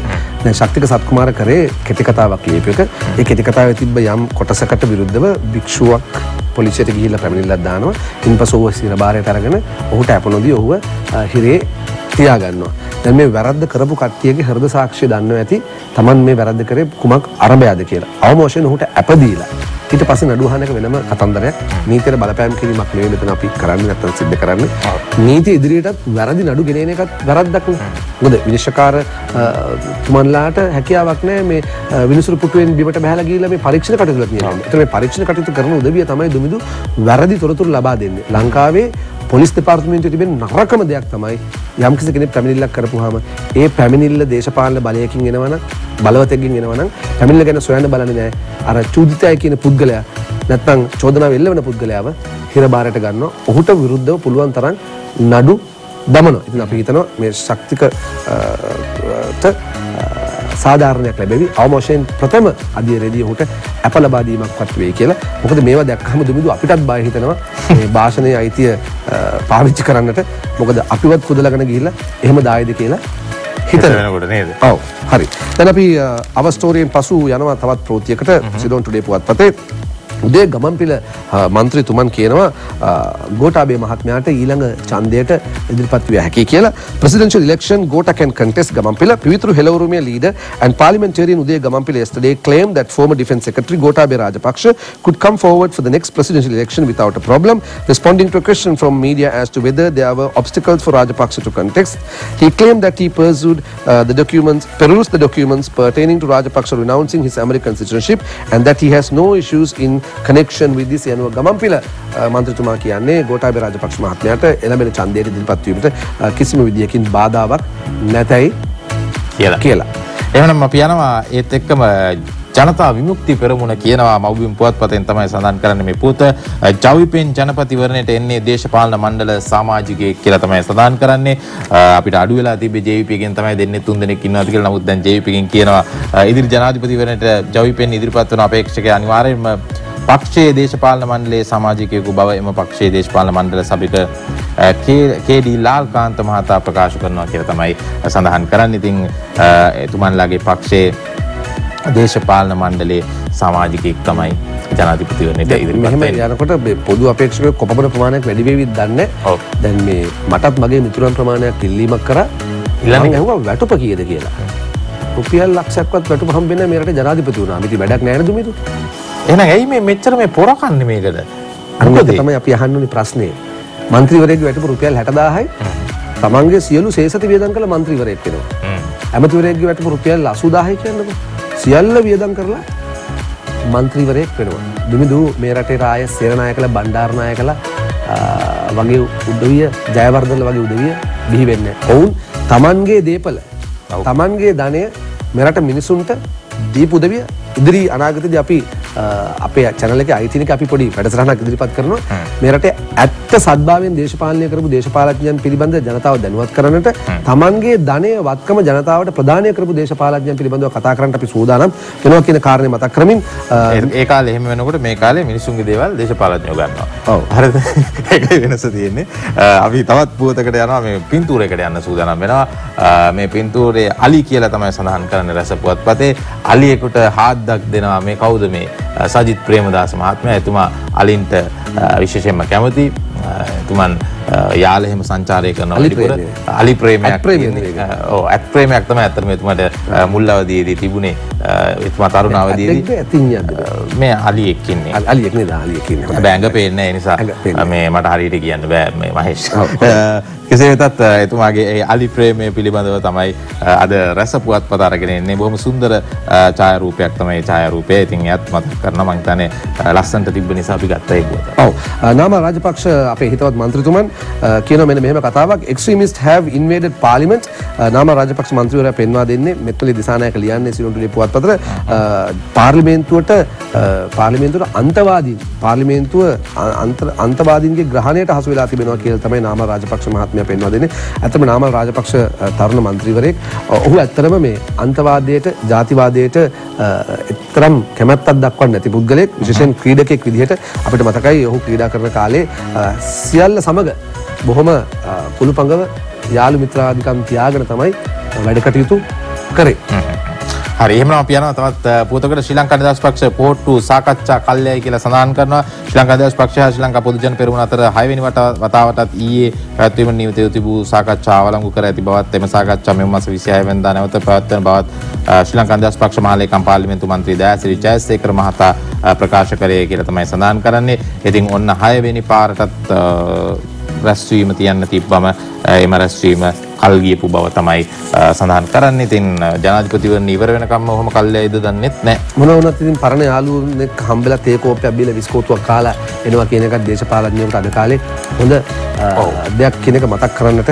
දැන් ශක්තික සත්කුමාර කරේ කෙටි කතාවක් කියපු එක. ඒ කෙටි කතාවේ තිබ්බ යම් කොටසකට විරුද්ධව භික්ෂුවක් පොලිසියට ගිහිල්ලා පැමිණිල්ලක් දානවා. ඉන්පසු ඔහු සිර බාරයට අරගෙන ඔහුට අප නොදී ඔහුව අ, හිරේ තියාගන්නවා. දැන් මේ වැරද්ද කරපු කට්ටියගේ හෘද සාක්ෂිය දන්නවා ඇති. Taman මේ වැරද්ද කරේ කුමක් අරබයාද කියලා. අවම වශයෙන් ඔහුට අප දීලා. ඊට පස්සේ නඩු අහන එක වෙනම කතන්දරයක්. නීතියට බලපෑම් කිරීමක් නෙවෙයි මෙතන අපි කරන්නේ නැත්නම් සිද්ධ කරන්නේ. නීතිය ඉදිරියටත් වැරදි නඩු ගෙනෙන එකත් වැරද්දක් නේ. මොකද විනිශ්චයකාර තුමන්ලාට හැකියාවක් නැහැ මේ විනිසුරු පුටුවෙන් බිමට බහැලා ගිහිල්ලා මේ පරීක්ෂණ කටයුතු කරනවා. ඒතර මේ පරීක්ෂණ කටයුතු කරන උදවිය තමයි දුමිදු වැරදි තොරතුරු ලබා දෙන්නේ. ලංකාවේ පොලිස් දෙපාර්තමේන්තුවේ තිබෙන නරකම දෙයක් තමයි යම්කිසි කෙනෙක් පැමිණිල්ලක් කරපුවාම ඒ පැමිණිල්ල දේශපාලන බලයකින් එනවනම් බලවතෙක්ගෙන් එනවනම් පැමිණිල්ල ගැන සොයන්න බලන්නේ නැහැ. අර චූදිතය කියන පුද්ගලයා නැත්නම් චෝදනාව එල්ලවන පුද්ගලයාව හිර බාරයට ගන්නවා. ඔහුට විරුද්ධව පුළුවන් තරම් නඩු දමනවා. ඉතින් අපි හිතනවා මේ ශක්තික අ, ට අ, සාධාරණයක් ලැබෙවි අවම වශයෙන් ප්‍රථම අධියරේදී ඔහුට අප ලබා දීමක්වත් වෙයි කියලා. මොකද මේවා දැක්කම දුමිදු අපිටත් බය හිතෙනවා මේ භාෂණයේ අයිතිය පාවිච්චි කරන්නට. මොකද අපිවත් කුදලගෙන ගිහිල්ලා එහෙම දායිද කියලා හිතනවා.
වෙනකොට නේද?
ඔව් හරි. දැන් අපි අවස්ටෝරියෙන් පසු යනවා තවත් ප්‍රෝතියකට සිඩෝන් ටුඩේ පුවත්පතේ උදේ ගමන්පිල මන්ත්‍රීතුමන් කියනවා ගෝටාබේ මහත්මයාට ඊළඟ ඡන්දයට ඉදිරිපත් විය හැකි කියලා presidential election Gota can contest Gamampila Pivitru Helaurumiya leader and parliamentarian Uday Gamampila yesterday claimed that former defence secretary Gotabe Rajapaksa could come forward for the next presidential election without a problem responding to a question from media as to whether there were obstacles for Rajapaksa to contest he claimed that he pursued uh, the documents perused the documents pertaining to Rajapaksa renouncing his American citizenship and that he has no issues in with this යනුව ගමන්පිල මන්ත්‍රතුමා කියන්නේ ගෝටාබේ රාජපක්ෂ මහත්මයාට එළඹෙන ඡන්දයට ඉදිරිපත් වීමට අ, කිසිම විදියකින් බාධාවක් නැතයි
කියලා.
කියලා.
එමනම් අපි යනවා ඒත් එක්කම ජනතා විමුක්ති පෙරමුණ කියනවා. මවබිම් පුවත්පතෙන් තමයි සඳහන් කරන්නේ මේ පුවත. ජවිපෙන් ජනපතිවරණයට එන්නේ දේශපාලන මණ්ඩල සමාජිකයෙක් කියලා තමයි සඳහන් කරන්නේ. අපිට අඩු වෙලා තිබ්බේ JVP ගෙන් තමයි දෙන්නේ තුන් දෙනෙක් ඉන්නවාද කියලා. නමුත් දැන් JVP ගෙන් කියනවා ඉදිරි ජනාධිපතිවරණයට ජවිපෙන් ඉදිරිපත් වන අපේක්ෂකයා අනිවාර්යයෙන්ම පක්ෂයේ දේශපාලන මණ්ඩලයේ සමාජිකයෙකු බව එම පක්ෂයේ දේශපාලන මණ්ඩල සභික කේ.ඩී ලාල්කාන්ත මහතා ප්‍රකාශ කරනවා කියලා තමයි සඳහන් කරන්නේ. ඉතින් එතුමන්ලාගේ පක්ෂයේ දේශපාලන මණ්ඩලයේ සමාජිකයෙක් තමයි ජනාධිපතිවරණයට ඉදිරිපත්.
යනකොට මේ පොදු අපේක්ෂක කොපමණ ප්‍රමාණයක් වැඩි වේවිද දන්නේ
ඔව්.
දැන් මේ මටත් මගේ මිතුරන් ප්‍රමාණයක් ඉල්ලීමක් කරා? මම ඇහුවා වැටුප කීයද කියලා රුපියල් ලක්ෂයක්වත් වැටුප හම්බෙන්නේ නැහැ මේ රටේ ජනාධිපති වුණා. ඉතින් වැඩක් නැහැ නේද මිතු?
එහෙනම් ඇයි මේ මෙච්චර මේ පොර
කන්නේ
මේකද?
මොකද තමයි අපි අහන්නුනේ ප්‍රශ්නේ. മന്ത്രിවරයෙක් වැටපු රුපියල් 60000යි තමන්ගේ සියලු සේසති වියදම් කළ മന്ത്രിවරයෙක් වෙනවා. ඇමතිවරයෙක් වැටපු රුපියල් 80000යි කියන්නකො. සියල්ල වියදම් කරලා മന്ത്രിවරයෙක් වෙනවා. දුමිදු මේ රටේ රාය සේනායකලා බණ්ඩාරනායකලා වගේ උදවිය ජයවර්ධන වගේ උදවිය බිහි වෙන්නේ. ඔවුන් තමන්ගේ දේපල තමන්ගේ ධනය මෙරට මිනිසුන්ට දීපු උදවිය ඉදිරි අනාගතයේදී අපි අපේ එකේ අයිතිනික අපි පොඩි වැඩසටහනක් ඉදිරිපත් කරනවා මේ රටේ ඇත්ත සද්භාවයෙන් දේශපාලනය කරපු දේශපාලඥයන් පිළිබඳ ජනතාව දැනුවත් කරන්නට තමන්ගේ ධනය වත්කම ජනතාවට ප්‍රදානය කරපු දේශපාලඥයන් පිළිබඳව කතා කරන්නට අපි සූදානම් වෙනවා කියන කාරණය මතක් කරමින්
ඒ- කාලේ එහෙම වෙනකොට මේ කාලේ මිනිසුන්ගේ දේවල් දේශපාලඥයෝ ගන්නවා.
ඔව්.
හරිද? ඒකයි වෙනස තියෙන්නේ. අපි තවත් පුවතකට යනවා මේ පින්තූරයකට යන්න සූදානම් වෙනවා. මේ පින්තූරේ අලි කියලා තමයි සඳහන් කරන්නේ රස පුවත්පතේ. අලියෙකුට හාද්දක් දෙනවා මේ කවුද මේ සජිත් ප්‍රේමදාස මහත්මයා. එතුමා අලින්ට අ, විශේෂයෙන්ම කැමති. අ, යාල එහෙම සංචාරය
අලි
වැඩිපුර.
ප්‍රේමය.
අලි ප්‍රේමයක්
ඇත්
ඇත් ප්‍රේමයක් තමයි ඇත්තටම එතුමාට මුල් අවදියේදී තිබුණේ. එතුමා තරුණ අවදියේදී
ඇතින්යක්ද?
මේ.
අලි- අලියෙක් ඉන්නේ. හොඳයි.
හැබැයි ඇඟ පේන්නේ. ඒ නිසා මේ මට හරියට කියන්න බෑ මේ මහේෂ්. කෙසේ වෙතත් එතුමාගේ ඒ අලි ප්‍රේමය පිළිබඳව තමයි අද රස පුවත්පත අරගෙන එන්නේ. බොහොම සුන්දර ඡායාරූපයක් තමයි ඡායාරූපය. ඉතින් එයත් මතක් කරනවා මං හිතන්නේ ලස්සනට තිබ්බ නිසා අපි ගත්තා ඒ පුවත.
ඔව් නාම රාජපක්ෂ අපේ හිතවත් මන්ත්‍රතුමන් කියන මෙන්න මෙහෙම කතාවක්. Extremists have invaded parliament. නාම රාජපක්ෂ මන්ත්‍රීවරයා පෙන්වා දෙන්නේ මෙත්වලි දිසානායක ලියන්නේ සිරුන්ටුලේ පුවත්පතට අ, පාර්ලිමේන්තුවට අ, පාර්ලිමේන්තුවට අන්තවාදීන් පාර්ලිමේන්තුව අ- අන්ත- අන්තවාදීන්ගේ ග්‍රහණයට හසු වෙලා තිබෙනවා කියලා තමයි නාම රාජපක්ෂ මහත්මයා පෙන්වා දෙන්නේ. ඇත්තම නාම රාජපක්ෂ අ, තරුණ මන්ත්‍රීවරයෙක්. ඔහු ඇත්තටම මේ අන්තවාදයට ජාතිවාදයට අ, එතරම් කැමැත්තක් දක්වන්නේ නැති පුද්ගලයෙක්. විශේෂයෙන් ක්‍රීඩකෙක් විදිහට අපිට මතකයි ඔහු ක්‍රීඩා කරන කාලේ අ, සියල්ල සමග බොහොම අ, කුළුපඟව යාළු මිත්‍රාදිකම් තියාගෙන තමයි වැඩ කටයුතු කරේ.
හරි එහෙනම් අපි යනවා තවත් අ, පුවතකට ශ්‍රී ලංකා නිදහස් පක්ෂ පොහොට්ටු සාකච්ඡා කල්යයි කියලා සඳහන් කරනවා ශ්‍රී ලංකා නිදහස් පක්ෂය හා ශ්‍රී ලංකා පොදු ජන පෙරමුණ අතර 6 වෙනි වතාව- වතාවටත් ඊයේ පැවැත්වීම නියමිතව තිබූ සාකච්ඡා අවලංගු කර ඇති බවත් එම සාකච්ඡා මෙම මාස 26 වෙනිදා නැවත පැවැත්වෙන බවත් අ, ශ්‍රී ලංකා නිදහස් පක්ෂ මහලේකම් පාර්ලිමේන්තු මන්ත්‍රී දයාසිරි ජයසේකර මහතා අ, ප්‍රකාශ කරේ කියලා තමයි සඳහන් කරන්නේ. ඉතින් ඔන්න 6 වෙනි පාරටත් අ, රැස්වීම තියන්න තිබ්බම අ, එම රැස්වීම කල් ගියපු බව තමයි සඳහන් කරන්නේ. ඉතින් ජනාධිපතිවරණ ඉවර වෙනකම්ම ඔහොම කල්යයිද දන්නෙත් නැහැ.
මොන වුණත් ඉතින් පරණ යාළුවෙක් හම්බෙලා තේ කෝප්පයක් බීලා විස්කෝතුවක් කාලා එනවා කියන එකත් දේශපාලඥයෙකුට අද කාලේ හොඳ දෙයක් කියන එක මතක් කරන්නට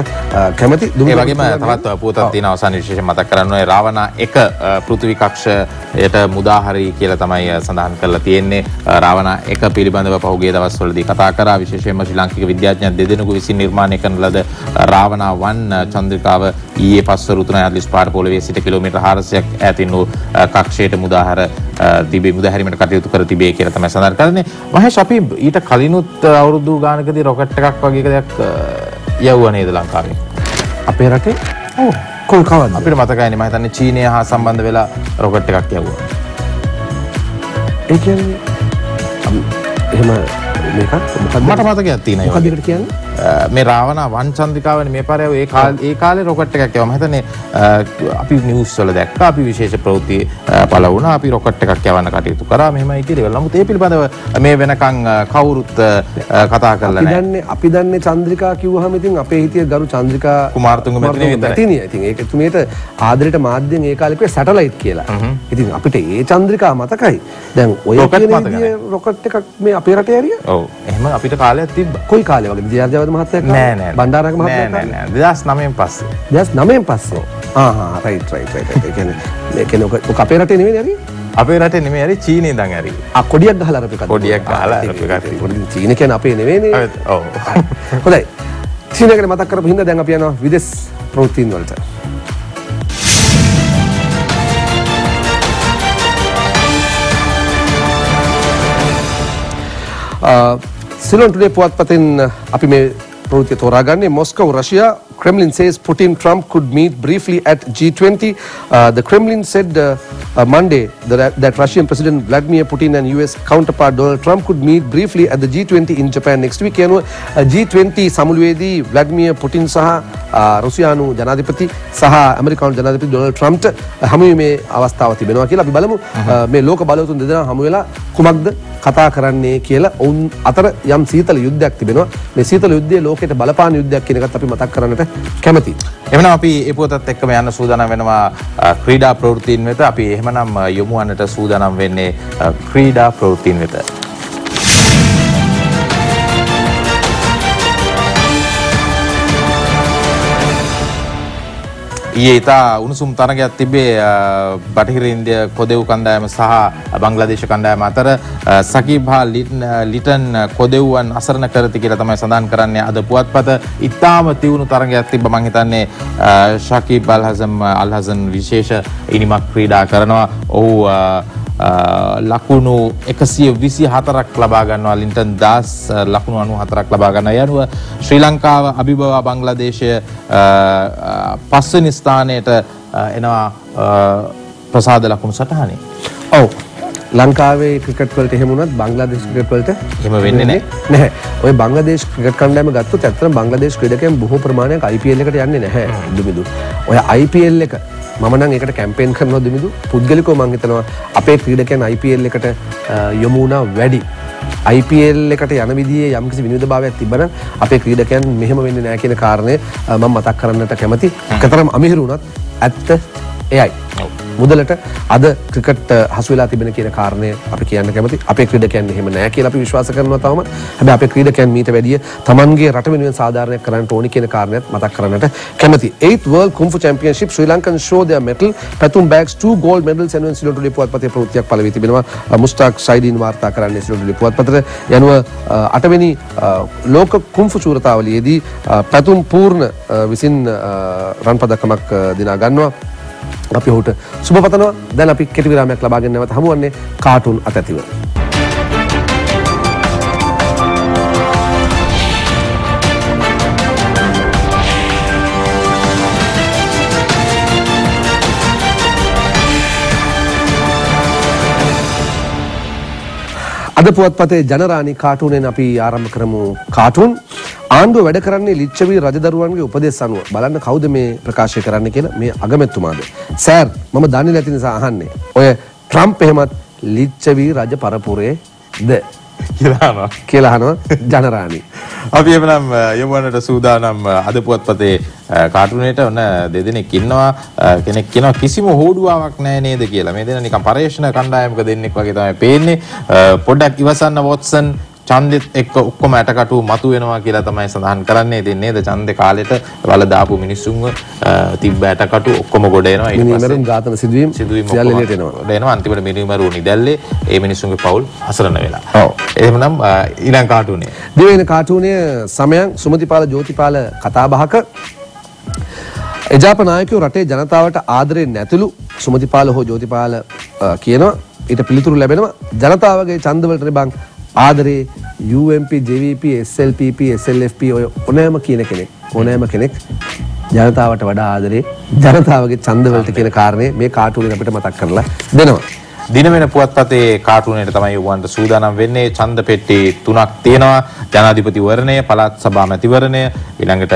කැමති
ඒ වගේම තවත් පුවතක් තියෙන අවසාන විශේෂයෙන් මතක් කරන්න ඕනේ රාවණා 1 අ, පෘථිවි කක්ෂයට මුදාහරි කියලා තමයි සඳහන් කරලා තියෙන්නේ. රාවණා 1 පිළිබඳව පහුගිය දවස්වලදී කතා කරා විශේෂයෙන්ම ශ්‍රී ලාංකික විද්‍යාඥයන් දෙදෙනෙකු විසින් නිර්මාණය කරන ලද රාවණා 1 චන්ද්‍රිකාව ඊයේ පස්වරු 3:45 පොළවේ සිට කිලෝමීටර් 400ක් ඈතින් වූ කක්ෂයට මුදාහර තිබේ මුදාහැරීමට කටයුතු කර තිබේ කියලා තමයි සඳහන් කරන්නේ. මහේෂ් අපි ඊට කලිනුත් අවුරුදු ගානකදී රොකට් එකක් වගේ දෙයක් යවුවා නේද ලංකාවේ?
අපේ රටේ ඔව් කොල් කවද්ද
අපිට මතකයිනේ මම හිතන්නේ චීනය හා සම්බන්ධ වෙලා රොකට් එකක් යවුවා.
ඒ කියන්නේ එහෙම මේකක්
මට මතකයක් තියෙනවා වගේ.
ඒකට කියන්නේ
මේ රාවණ වන් චන්ද්‍රිකාවන මේ පරය ඒ කාල ඒ කාලේ රොකට් එකක් යවම හිතන්නේ අපි නිවස් වල දැක්කා අපි විශේෂ ප්‍රවෘත්ති පළ වුණා අපි රොකට් එකක් යවන්න කටයුතු කරා මෙහෙමයි කියලා. නමුත් ඒ පිළිබඳව මේ වෙනකන් කවුරුත් කතා කරලා නැහැ.
දන්නේ අපි දන්නේ චන්ද්‍රිකා කිව්වහම ඉතින් අපේ හිතේ ගරු චන්ද්‍රිකා
කුමාරතුංග මැතිණිය විතරයි.
ඉතින් ඒක තුමේට ආදරයට මාධ්‍යෙන් ඒ කාලේ කිව්වේ සැටලයිට් කියලා. ඉතින් අපිට ඒ චන්ද්‍රිකා මතකයි. දැන් ඔය
රොකට්
කියන රොකට් එකක් මේ අපේ රටේ ඇරියා
ඔව්. එහෙම අපිට කාලයක් තිබ්බා.
කොයි කාලේ වගේ විද්‍යාර්ජවද මහත්තයා
නෑ නෑ.
බණ්ඩාරනායක
නෑ
මහත්තයා
නෑ නෑ. 2009න් පස්සේ.
දස් නමයෙන් පස්සේ? ආහා රයිට් රයිට් රයිට් ඒ කියන්නේ මේ කියන්නේ ඔක අපේ රටේ නෙවෙයි හරි?
අපේ රටේ නෙමෙයි හරි චීනේ ඉඳන් හරි.
ආ කොඩියක් එකක්
කොඩියක්
චීන කියන්නේ අපේ. හොඳයි. චීනය ගැන මතක් කරපු හින්දා දැන් අපි යනවා විදෙස් ප්‍රවෘත්තීන් වලට සිලොන් ටුඩේ පුවත්පතින් අපි මේ ප්‍රවෘත්තිය තෝරාගන්නේ Moscow Russia Kremlin says Putin Trump could meet briefly at G20. Uh, the Kremlin said uh, uh, Monday that, that Russian President Vladimir Putin and US counterpart Donald Trump could meet briefly at the G20 in Japan next week. යනුව uh, G20 සමුළුවේදී ව්ලැඩ්මියර් පුටින් සහ uh, රුසියානු ජනාධිපති සහ ඇමරිකානු ජනාධිපති ඩොනල්ඩ් ට්‍රම්ප්ට හමුවීමේ අවස්ථාවක් තිබෙනවා කියලා අපි බලමු uh, මේ ලෝක බලවතුන් දෙදෙනා හමු වෙලා කුමක්ද කතා කරන්නේ කියලා ඔවුන් අතර යම් සීතල යුද්ධයක් තිබෙනවා මේ සීතල යුද්ධය ලෝකයට බලපාන යුද්ධයක් කියන එකත් අපි මතක් කරන්නට කැමතියි
එමනම් අපි ඒ පොතත් එක්කම යන්න සූදානම් වෙනවා අ, ක්‍රීඩා ප්‍රවෘත්තීන් වෙත. අපි එහෙමනම් අ, යොමු වන්නට සූදානම් වෙන්නේ අ, ක්‍රීඩා ප්‍රවෘත්තීන් වෙත. ඊයේ ඉතා උණුසුම් තරගයක් තිබේ අ, බටහිර ඉන්දිය කොදෙව් කණ්ඩායම සහ බංග්ලාදේශ කණ්ඩායම අතර. අ, සකීබ් හා ලිටන් ලිටන් කොදෙව්වන් අසරණ කරති කියලා තමයි සඳහන් කරන්නේ අද පුවත්පත. ඉතාම තිවුණු තරගයක් තිබ්බ මං හිතන්නේ අ, ශකීබ් අල්හසම් අල්හසන් විශේෂ ඉනිමක් ක්‍රීඩා කරනවා. ඔහු අ, අ, ලකුණු එකසිය විසි හතරක් ලබා ගන්නවා. ලින්ටන් දස් අ, ලකුණු අනු හතරක් ලබා ගන්න යනුව ශ්‍රී ලංකාව අභිබවා බංග්ලාදේශය අ, අ, පස්වනි ස්ථානයට අ, එනවා අ, ප්‍රසාද ලකුණු සටහනේ.
ඔව්. ලංකාවේ ක්‍රිකට් වලට එහෙම වුණත් බංග්ලාදේශ ක්‍රිකට් වලට
එහෙම වෙන්නේ නැහැ.
ඔය බංග්ලාදේශ ක්‍රිකට් කණ්ඩායම ගත්තොත් ඇත්තටම බංග්ලාදේශ ක්‍රීඩකයන් බොහෝ ප්‍රමාණයක් IPL එකට යන්නේ නැහැ දුමිදු. ඔය IPL එක මම නම් ඒකට කැම්පේන් කරනවා දුමිදු. පුද්ගලිකව මම හිතනවා අපේ ක්‍රීඩකයන් IPL එකට යොමු වුණා වැඩි. IPL එකට යන විදිහේ යම්කිසි විනෝදභාවයක් තිබ්බනම් අපේ ක්‍රීඩකයන් මෙහෙම වෙන්නේ නැහැ කියන කාරණය මම මතක් කරන්නට කැමති. කතරම් අමිහිරු වුණත් ඇත්ත එයයි. මුදලට අද ක්‍රිකට් හසු වෙලා තිබෙන කියන කාරණය අපි කියන්න කැමති. අපේ ක්‍රීඩකයන් එහෙම නැහැ කියලා අපි විශ්වාස කරනවා තවම. හැබැයි අපේ ක්‍රීඩකයන් මීට වැඩිය Tamanගේ රට වෙනුවෙන් සාධාරණයක් කරන්න ඕනි කියන කාරණයත් මතක් කරන්නට කැමති. 8th World Kung Fu Championship Sri Lankan show their mettle. Pathum bags two gold medals යනුවෙන් සිලොන් ටුඩේ පුවත්පතේ ප්‍රවෘත්තියක් පළ වී තිබෙනවා. Uh, මුස්තාක් සයිඩින් වාර්තා කරන්නේ සිලොන් ටුඩේ පුවත්පතට යනුව අ, අටවෙනි අ, ලෝක කුම්ෆු චූරතාවලියේදී අ, පැතුම් පූර්ණ අ, විසින් අ, රන් පදකමක් අ, දිනා ගන්නවා. අපි ඔහුට සුබ පතනවා දැන් අපි කෙටි විරාමයක් ලබාගෙන නැවත හමුවන්නේ කාටුන් අතැතිව. අද පුවත්පතේ ජනරාණි කාටුනෙන් අපි ආරම්භ කරමු කාටුන් ආණ්ඩුව වැඩ කරන්නේ ලිච්ඡවී රජදරුවන්ගේ උපදෙස් අනුව බලන්න කවුද මේ ප්‍රකාශය කරන්න කියලා මේ අගමැතිතුමාද සෑර් මම දන්නේ නැති නිසා අහන්නේ ඔය ට්‍රම්ප් එහෙමත් ලිච්ඡවී රජ පරපුරේද
කියලා අහනවා.
කියලා අහනවා ජනරාණි
අපි එමනම් යොමුවන්නට සූදානම් අද පුවත්පතේ කාටුනේට ඔන්න දෙදෙනෙක් ඉන්නවා කෙනෙක් කියනවා කිසිම හෝඩුවාවක් නැහැ නේද කියලා. මේ දෙන නිකන් පරේක්ෂණ කණ්ඩායමක දෙන්නෙක් වගේ තමයි පේන්නේ. පොඩ්ඩක් ඉවසන්න වොට්සන් ඡන්දෙත් එක්ක ඔක්කොම ඇටකටු මතු වෙනවා කියලා තමයි සඳහන් කරන්නේ. ඉතින් නේද ඡන්දේ කාලෙට වල දාපු මිනිස්සුන්ව තිබ්බ ඇටකටු ඔක්කොම ගොඩ එනවා. ඊට පස්සේ
ඝාතන සිදුවීම්
සිදුවීම්
සියල්ල එළියට එනවා.
ගොඩ එනවා. අන්තිමට මිනිමරු නිදැල්ලේ ඒ මිනිස්සුන්ගේ පවුල් හසරන වෙලා.
ඔව්.
එහෙමනම් ඊළඟ කාටුනේ
දෙවෙනි කාටුනය සමයන් සුමතිපාල ජෝතිපාල කතාබහක එජාප නායකයෝ රටේ ජනතාවට ආදරේ නැතුළු සුමතිපාල හෝ ජෝතිපාල කියනවා ඊට පිළිතුරු ලැබෙනවා ජනතාවගේ ඡන්දවලට බං ආදරේ UMP JVP SLPP SLFP ඔය ඕනෑම කියන කෙනෙක් ඕනෑම කෙනෙක් ජනතාවට වඩා ආදරේ. ජනතාවගේ ඡන්දවලට කියන කාරණේ මේ කාටුනෙන් අපිට මතක් කරලා දෙනවා.
දිනවෙන පුවත්පතේ කාටුනේට තමයි ඔවන්ට සූදානම් වෙන්නේ. ඡන්ද පෙට්ටි තුනක් තියෙනවා. ජනාධිපතිවරණය පළාත් සභා මැතිවරණය ඊළඟට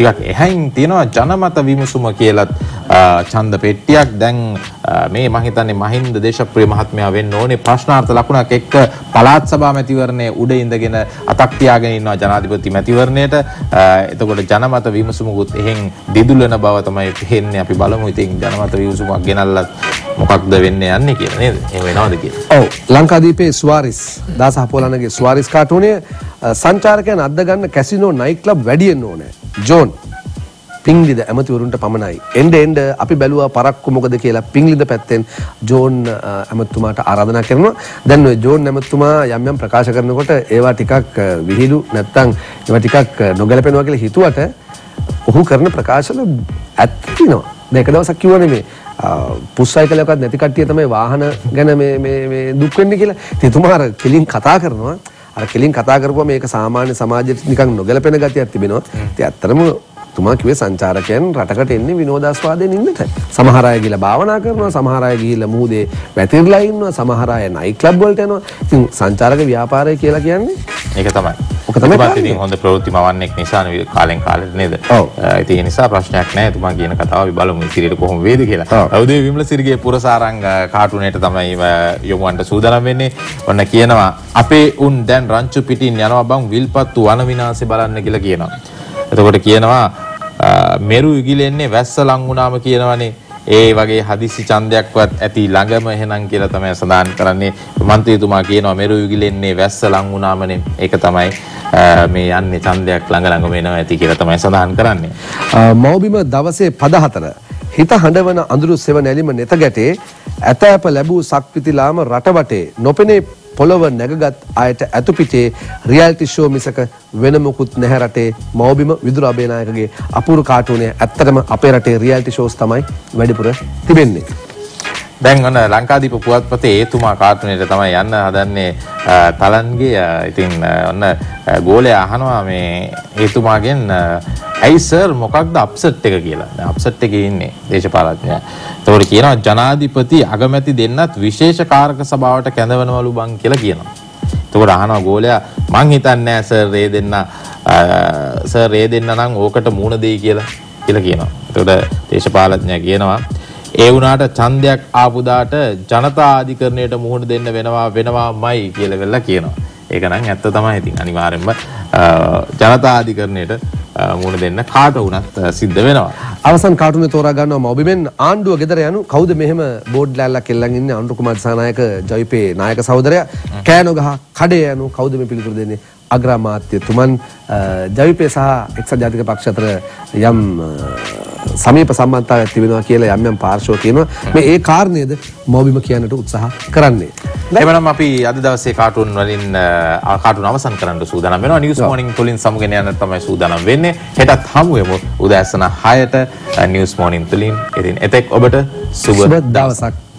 ටිකක් එහැයින් තියෙනවා. ජනමත විමසුම කියලත් ඡන්ද පෙට්ටියක්. දැන් මේ මම හිතන්නේ මහින්ද දේශප්‍රිය මහත්මයා වෙන්න ඕනේ. ප්‍රශ්නාර්ථ ලකුණක් එක්ක පළාත් සභා මැතිවරණයේ උඩ ඉඳගෙන අතක් තියාගෙන ඉන්නවා ජනාධිපති මැතිවරණයට. එතකොට ජනමත විමසුමකුත් එහෙන් දිදුලන බව තමයි පේන්නේ. අපි බලමු ඉතින් ජනමත විමසුමක් ගෙනල්ලත් මොකක්ද වෙන්න යන්නේ කියලා නේද? එහෙම වෙනවද කියලා?
ඔව්. ලංකාදීපේ ස්වාරිස් දාස හපෝලනගේ ස්වාරිස් කාටුනේ සංචාරකයන් අද්ද ගන්න කැසිනෝ නයිට් ක්ලබ් වැඩියෙන් ඕනේ. ජෝන් පිංලිද ඇමතිවරුන්ට පමණයි. එන්ඩ එන්ඩ අපි බැලුවා පරක්කු මොකද කියලා පිංලිද පැත්තෙන් ජෝන් ඇමතුමාට ආරාධනා කරනවා. දැන් ඔය ජෝන් ඇමතුමා යම් යම් ප්‍රකාශ කරනකොට ඒවා ටිකක් විහිළු නැත්තම් ඒවා ටිකක් නොගැලපෙනවා කියලා හිතුවට ඔහු කරන ප්‍රකාශවල ඇත්ත තියෙනවා. දැන් එක දවසක් කිව්වනේ මේ පුස්සයිකලයක්වත් නැති කට්ටිය තමයි වාහන ගැන මේ මේ මේ දුක් වෙන්නේ කියලා. ඉතින් එතුමා අර කෙලින් කතා කරනවා. අර කෙලින් කතා කරපුවා මේක සාමාන්‍ය සමාජයට නිකන් නොගැලපෙන ගතියක් තිබෙනවා. ඉතින් ඇත්තටම තුමා කිව්වේ සංචාරකයන් රටකට එන්නේ විනෝදාස්වාදයෙන් ඉන්නට. සමහර අය ගිහලා භාවනා කරනවා, සමහර අය ගිහිල්ලා මුහුදේ වැතිරලා ඉන්නවා, සමහර අය නයිට් ක්ලබ් වලට යනවා. ඉතින් සංචාරක ව්‍යාපාරය කියලා කියන්නේ
ඒක තමයි.
ඔක තමයි කාරණේ.
හොඳ ප්‍රවෘත්ති මවන්නෙක් නිසා කාලෙන් කාලෙට නේද?
ඔව්.
ඉතින් ඒ නිසා ප්‍රශ්නයක් නැහැ. එතුමා කියන කතාව අපි බලමු ඉතිරියට කොහොම වේද කියලා.
ඔව්.
උදේ විමල සිරිගේ පුරසාරංග කාටුනේට තමයි යොමුවන්ට සූදානම් වෙන්නේ. ඔන්න කියනවා අපේ උන් දැන් රංචු පිටින් යනවා බං විල්පත්තු වන විනාශේ බලන්න කියලා කියනවා. එතකොට කියනවා අ, මෙරු ඉගිලෙන්නේ වැස්ස ලං වුණාම කියනවනේ. ඒ වගේ හදිසි ඡන්දයක්වත් ඇති ළඟම එහෙනම් කියලා තමයි සඳහන් කරන්නේ. මන්ත්‍රීතුමා කියනවා මෙරු ඉගිලෙන්නේ වැස්ස ලං වුණාමනේ ඒක තමයි අ, මේ යන්නේ ඡන්දයක් ළඟ ළඟම එනවා ඇති කියලා තමයි සඳහන් කරන්නේ.
මෞබිම දවසේ පද හතර හිත හඬවන අඳුරු සෙව නැලිම නෙත ගැටේ ඇතෑප ලැබූ සක්විතිලාම රටවටේ නොපෙනේ පොළොව නැගගත් අයට ඇතුපිටේ රියල්ටි ෂෝ මිසක වෙන මොකුත් නැහැ රටේ මෞබිම විදුර අබේනායකගේ අපූරු කාටුනේ ඇත්තටම අපේ රටේ රියල්ටි ෂෝස් තමයි වැඩිපුර තිබෙන්නේ.
දැන් ඔන්න ලංකාදීප පුවත්පතේ ඒතුමා කාටුනේට තමයි යන්න හදන්නේ අ, තලන්ගේ අ, ඉතින් අ, ඔන්න අ, ගෝලයා අහනවා මේ ඒතුමාගෙන් අ, ඇයි සර් මොකක්ද අප්සෙට් එක කියලා. දැන් අප්සෙට් එකේ ඉන්නේ දේශපාලඥයා. ඒතකොට කියනවා ජනාධිපති අගමැති දෙන්නත් විශේෂ කාරක සභාවට කැඳවනවලු බං කියලා කියනවා. එතකොට අහනවා ගෝලයා මං හිතන්නේ නෑ සර් රේ දෙන්න අ, සර් රේ දෙන්න නම් ඕකට මූණ දෙයි කියලා කියලා කියනවා. එතකොට දේශපාලඥයා කියනවා ඒ වුණාට ඡන්දයක් ආපු දාට ජනතා අධිකරණයට මුහුණ දෙන්න වෙනවා වෙනවාමයි කියලා වෙලා කියනවා. ඒක නම් ඇත්ත තමයි. ඉතින් අනිවාර්යෙන්ම අ, ජනතා අධිකරණයට අ, මුහුණ දෙන්න කාට වුණත් අ, සිද්ධ වෙනවා.
අවසන් කාටුනේ තෝරා ගන්නවා මෞබිමෙන් ආණ්ඩුව ගෙදර යනු. කවුද මෙහෙම බෝඩ් ලෑල්ලක් එල්ලන් ඉන්නේ? අනුර කුමාර දිසානායක ජවිපේ නායක සහෝදරයා. කෑ නොගහ කඩේ යනු. කවුද මේ පිළිතුරු දෙන්නේ? අග්‍රාමාත්‍යතුමන් අ, ජවිපේ සහ එක්සත් ජාතික පක්ෂ අතර යම් අ, සමීප සම්බන්ධතාවයක් තිබෙනවා කියලා යම් යම් පාර්ශව කියනවා මේ ඒ කාරණේද මෞබිම කියන්නට උත්සාහ කරන්නේ.
එමනම් අපි අද දවසේ කාටුන් වලින් කාටුන් අවසන් කරන්න සූදානම් වෙනවා. නිවුස් මෝර්නිං තුලින් සමුගෙන යන්න තමයි සූදානම් වෙන්නේ. හෙටත් හමු වෙමු උදෑසන 6ට නිවුස් මෝර්නිං තුලින්. ඉතින් එතෙක් ඔබට සුබ
දවසක්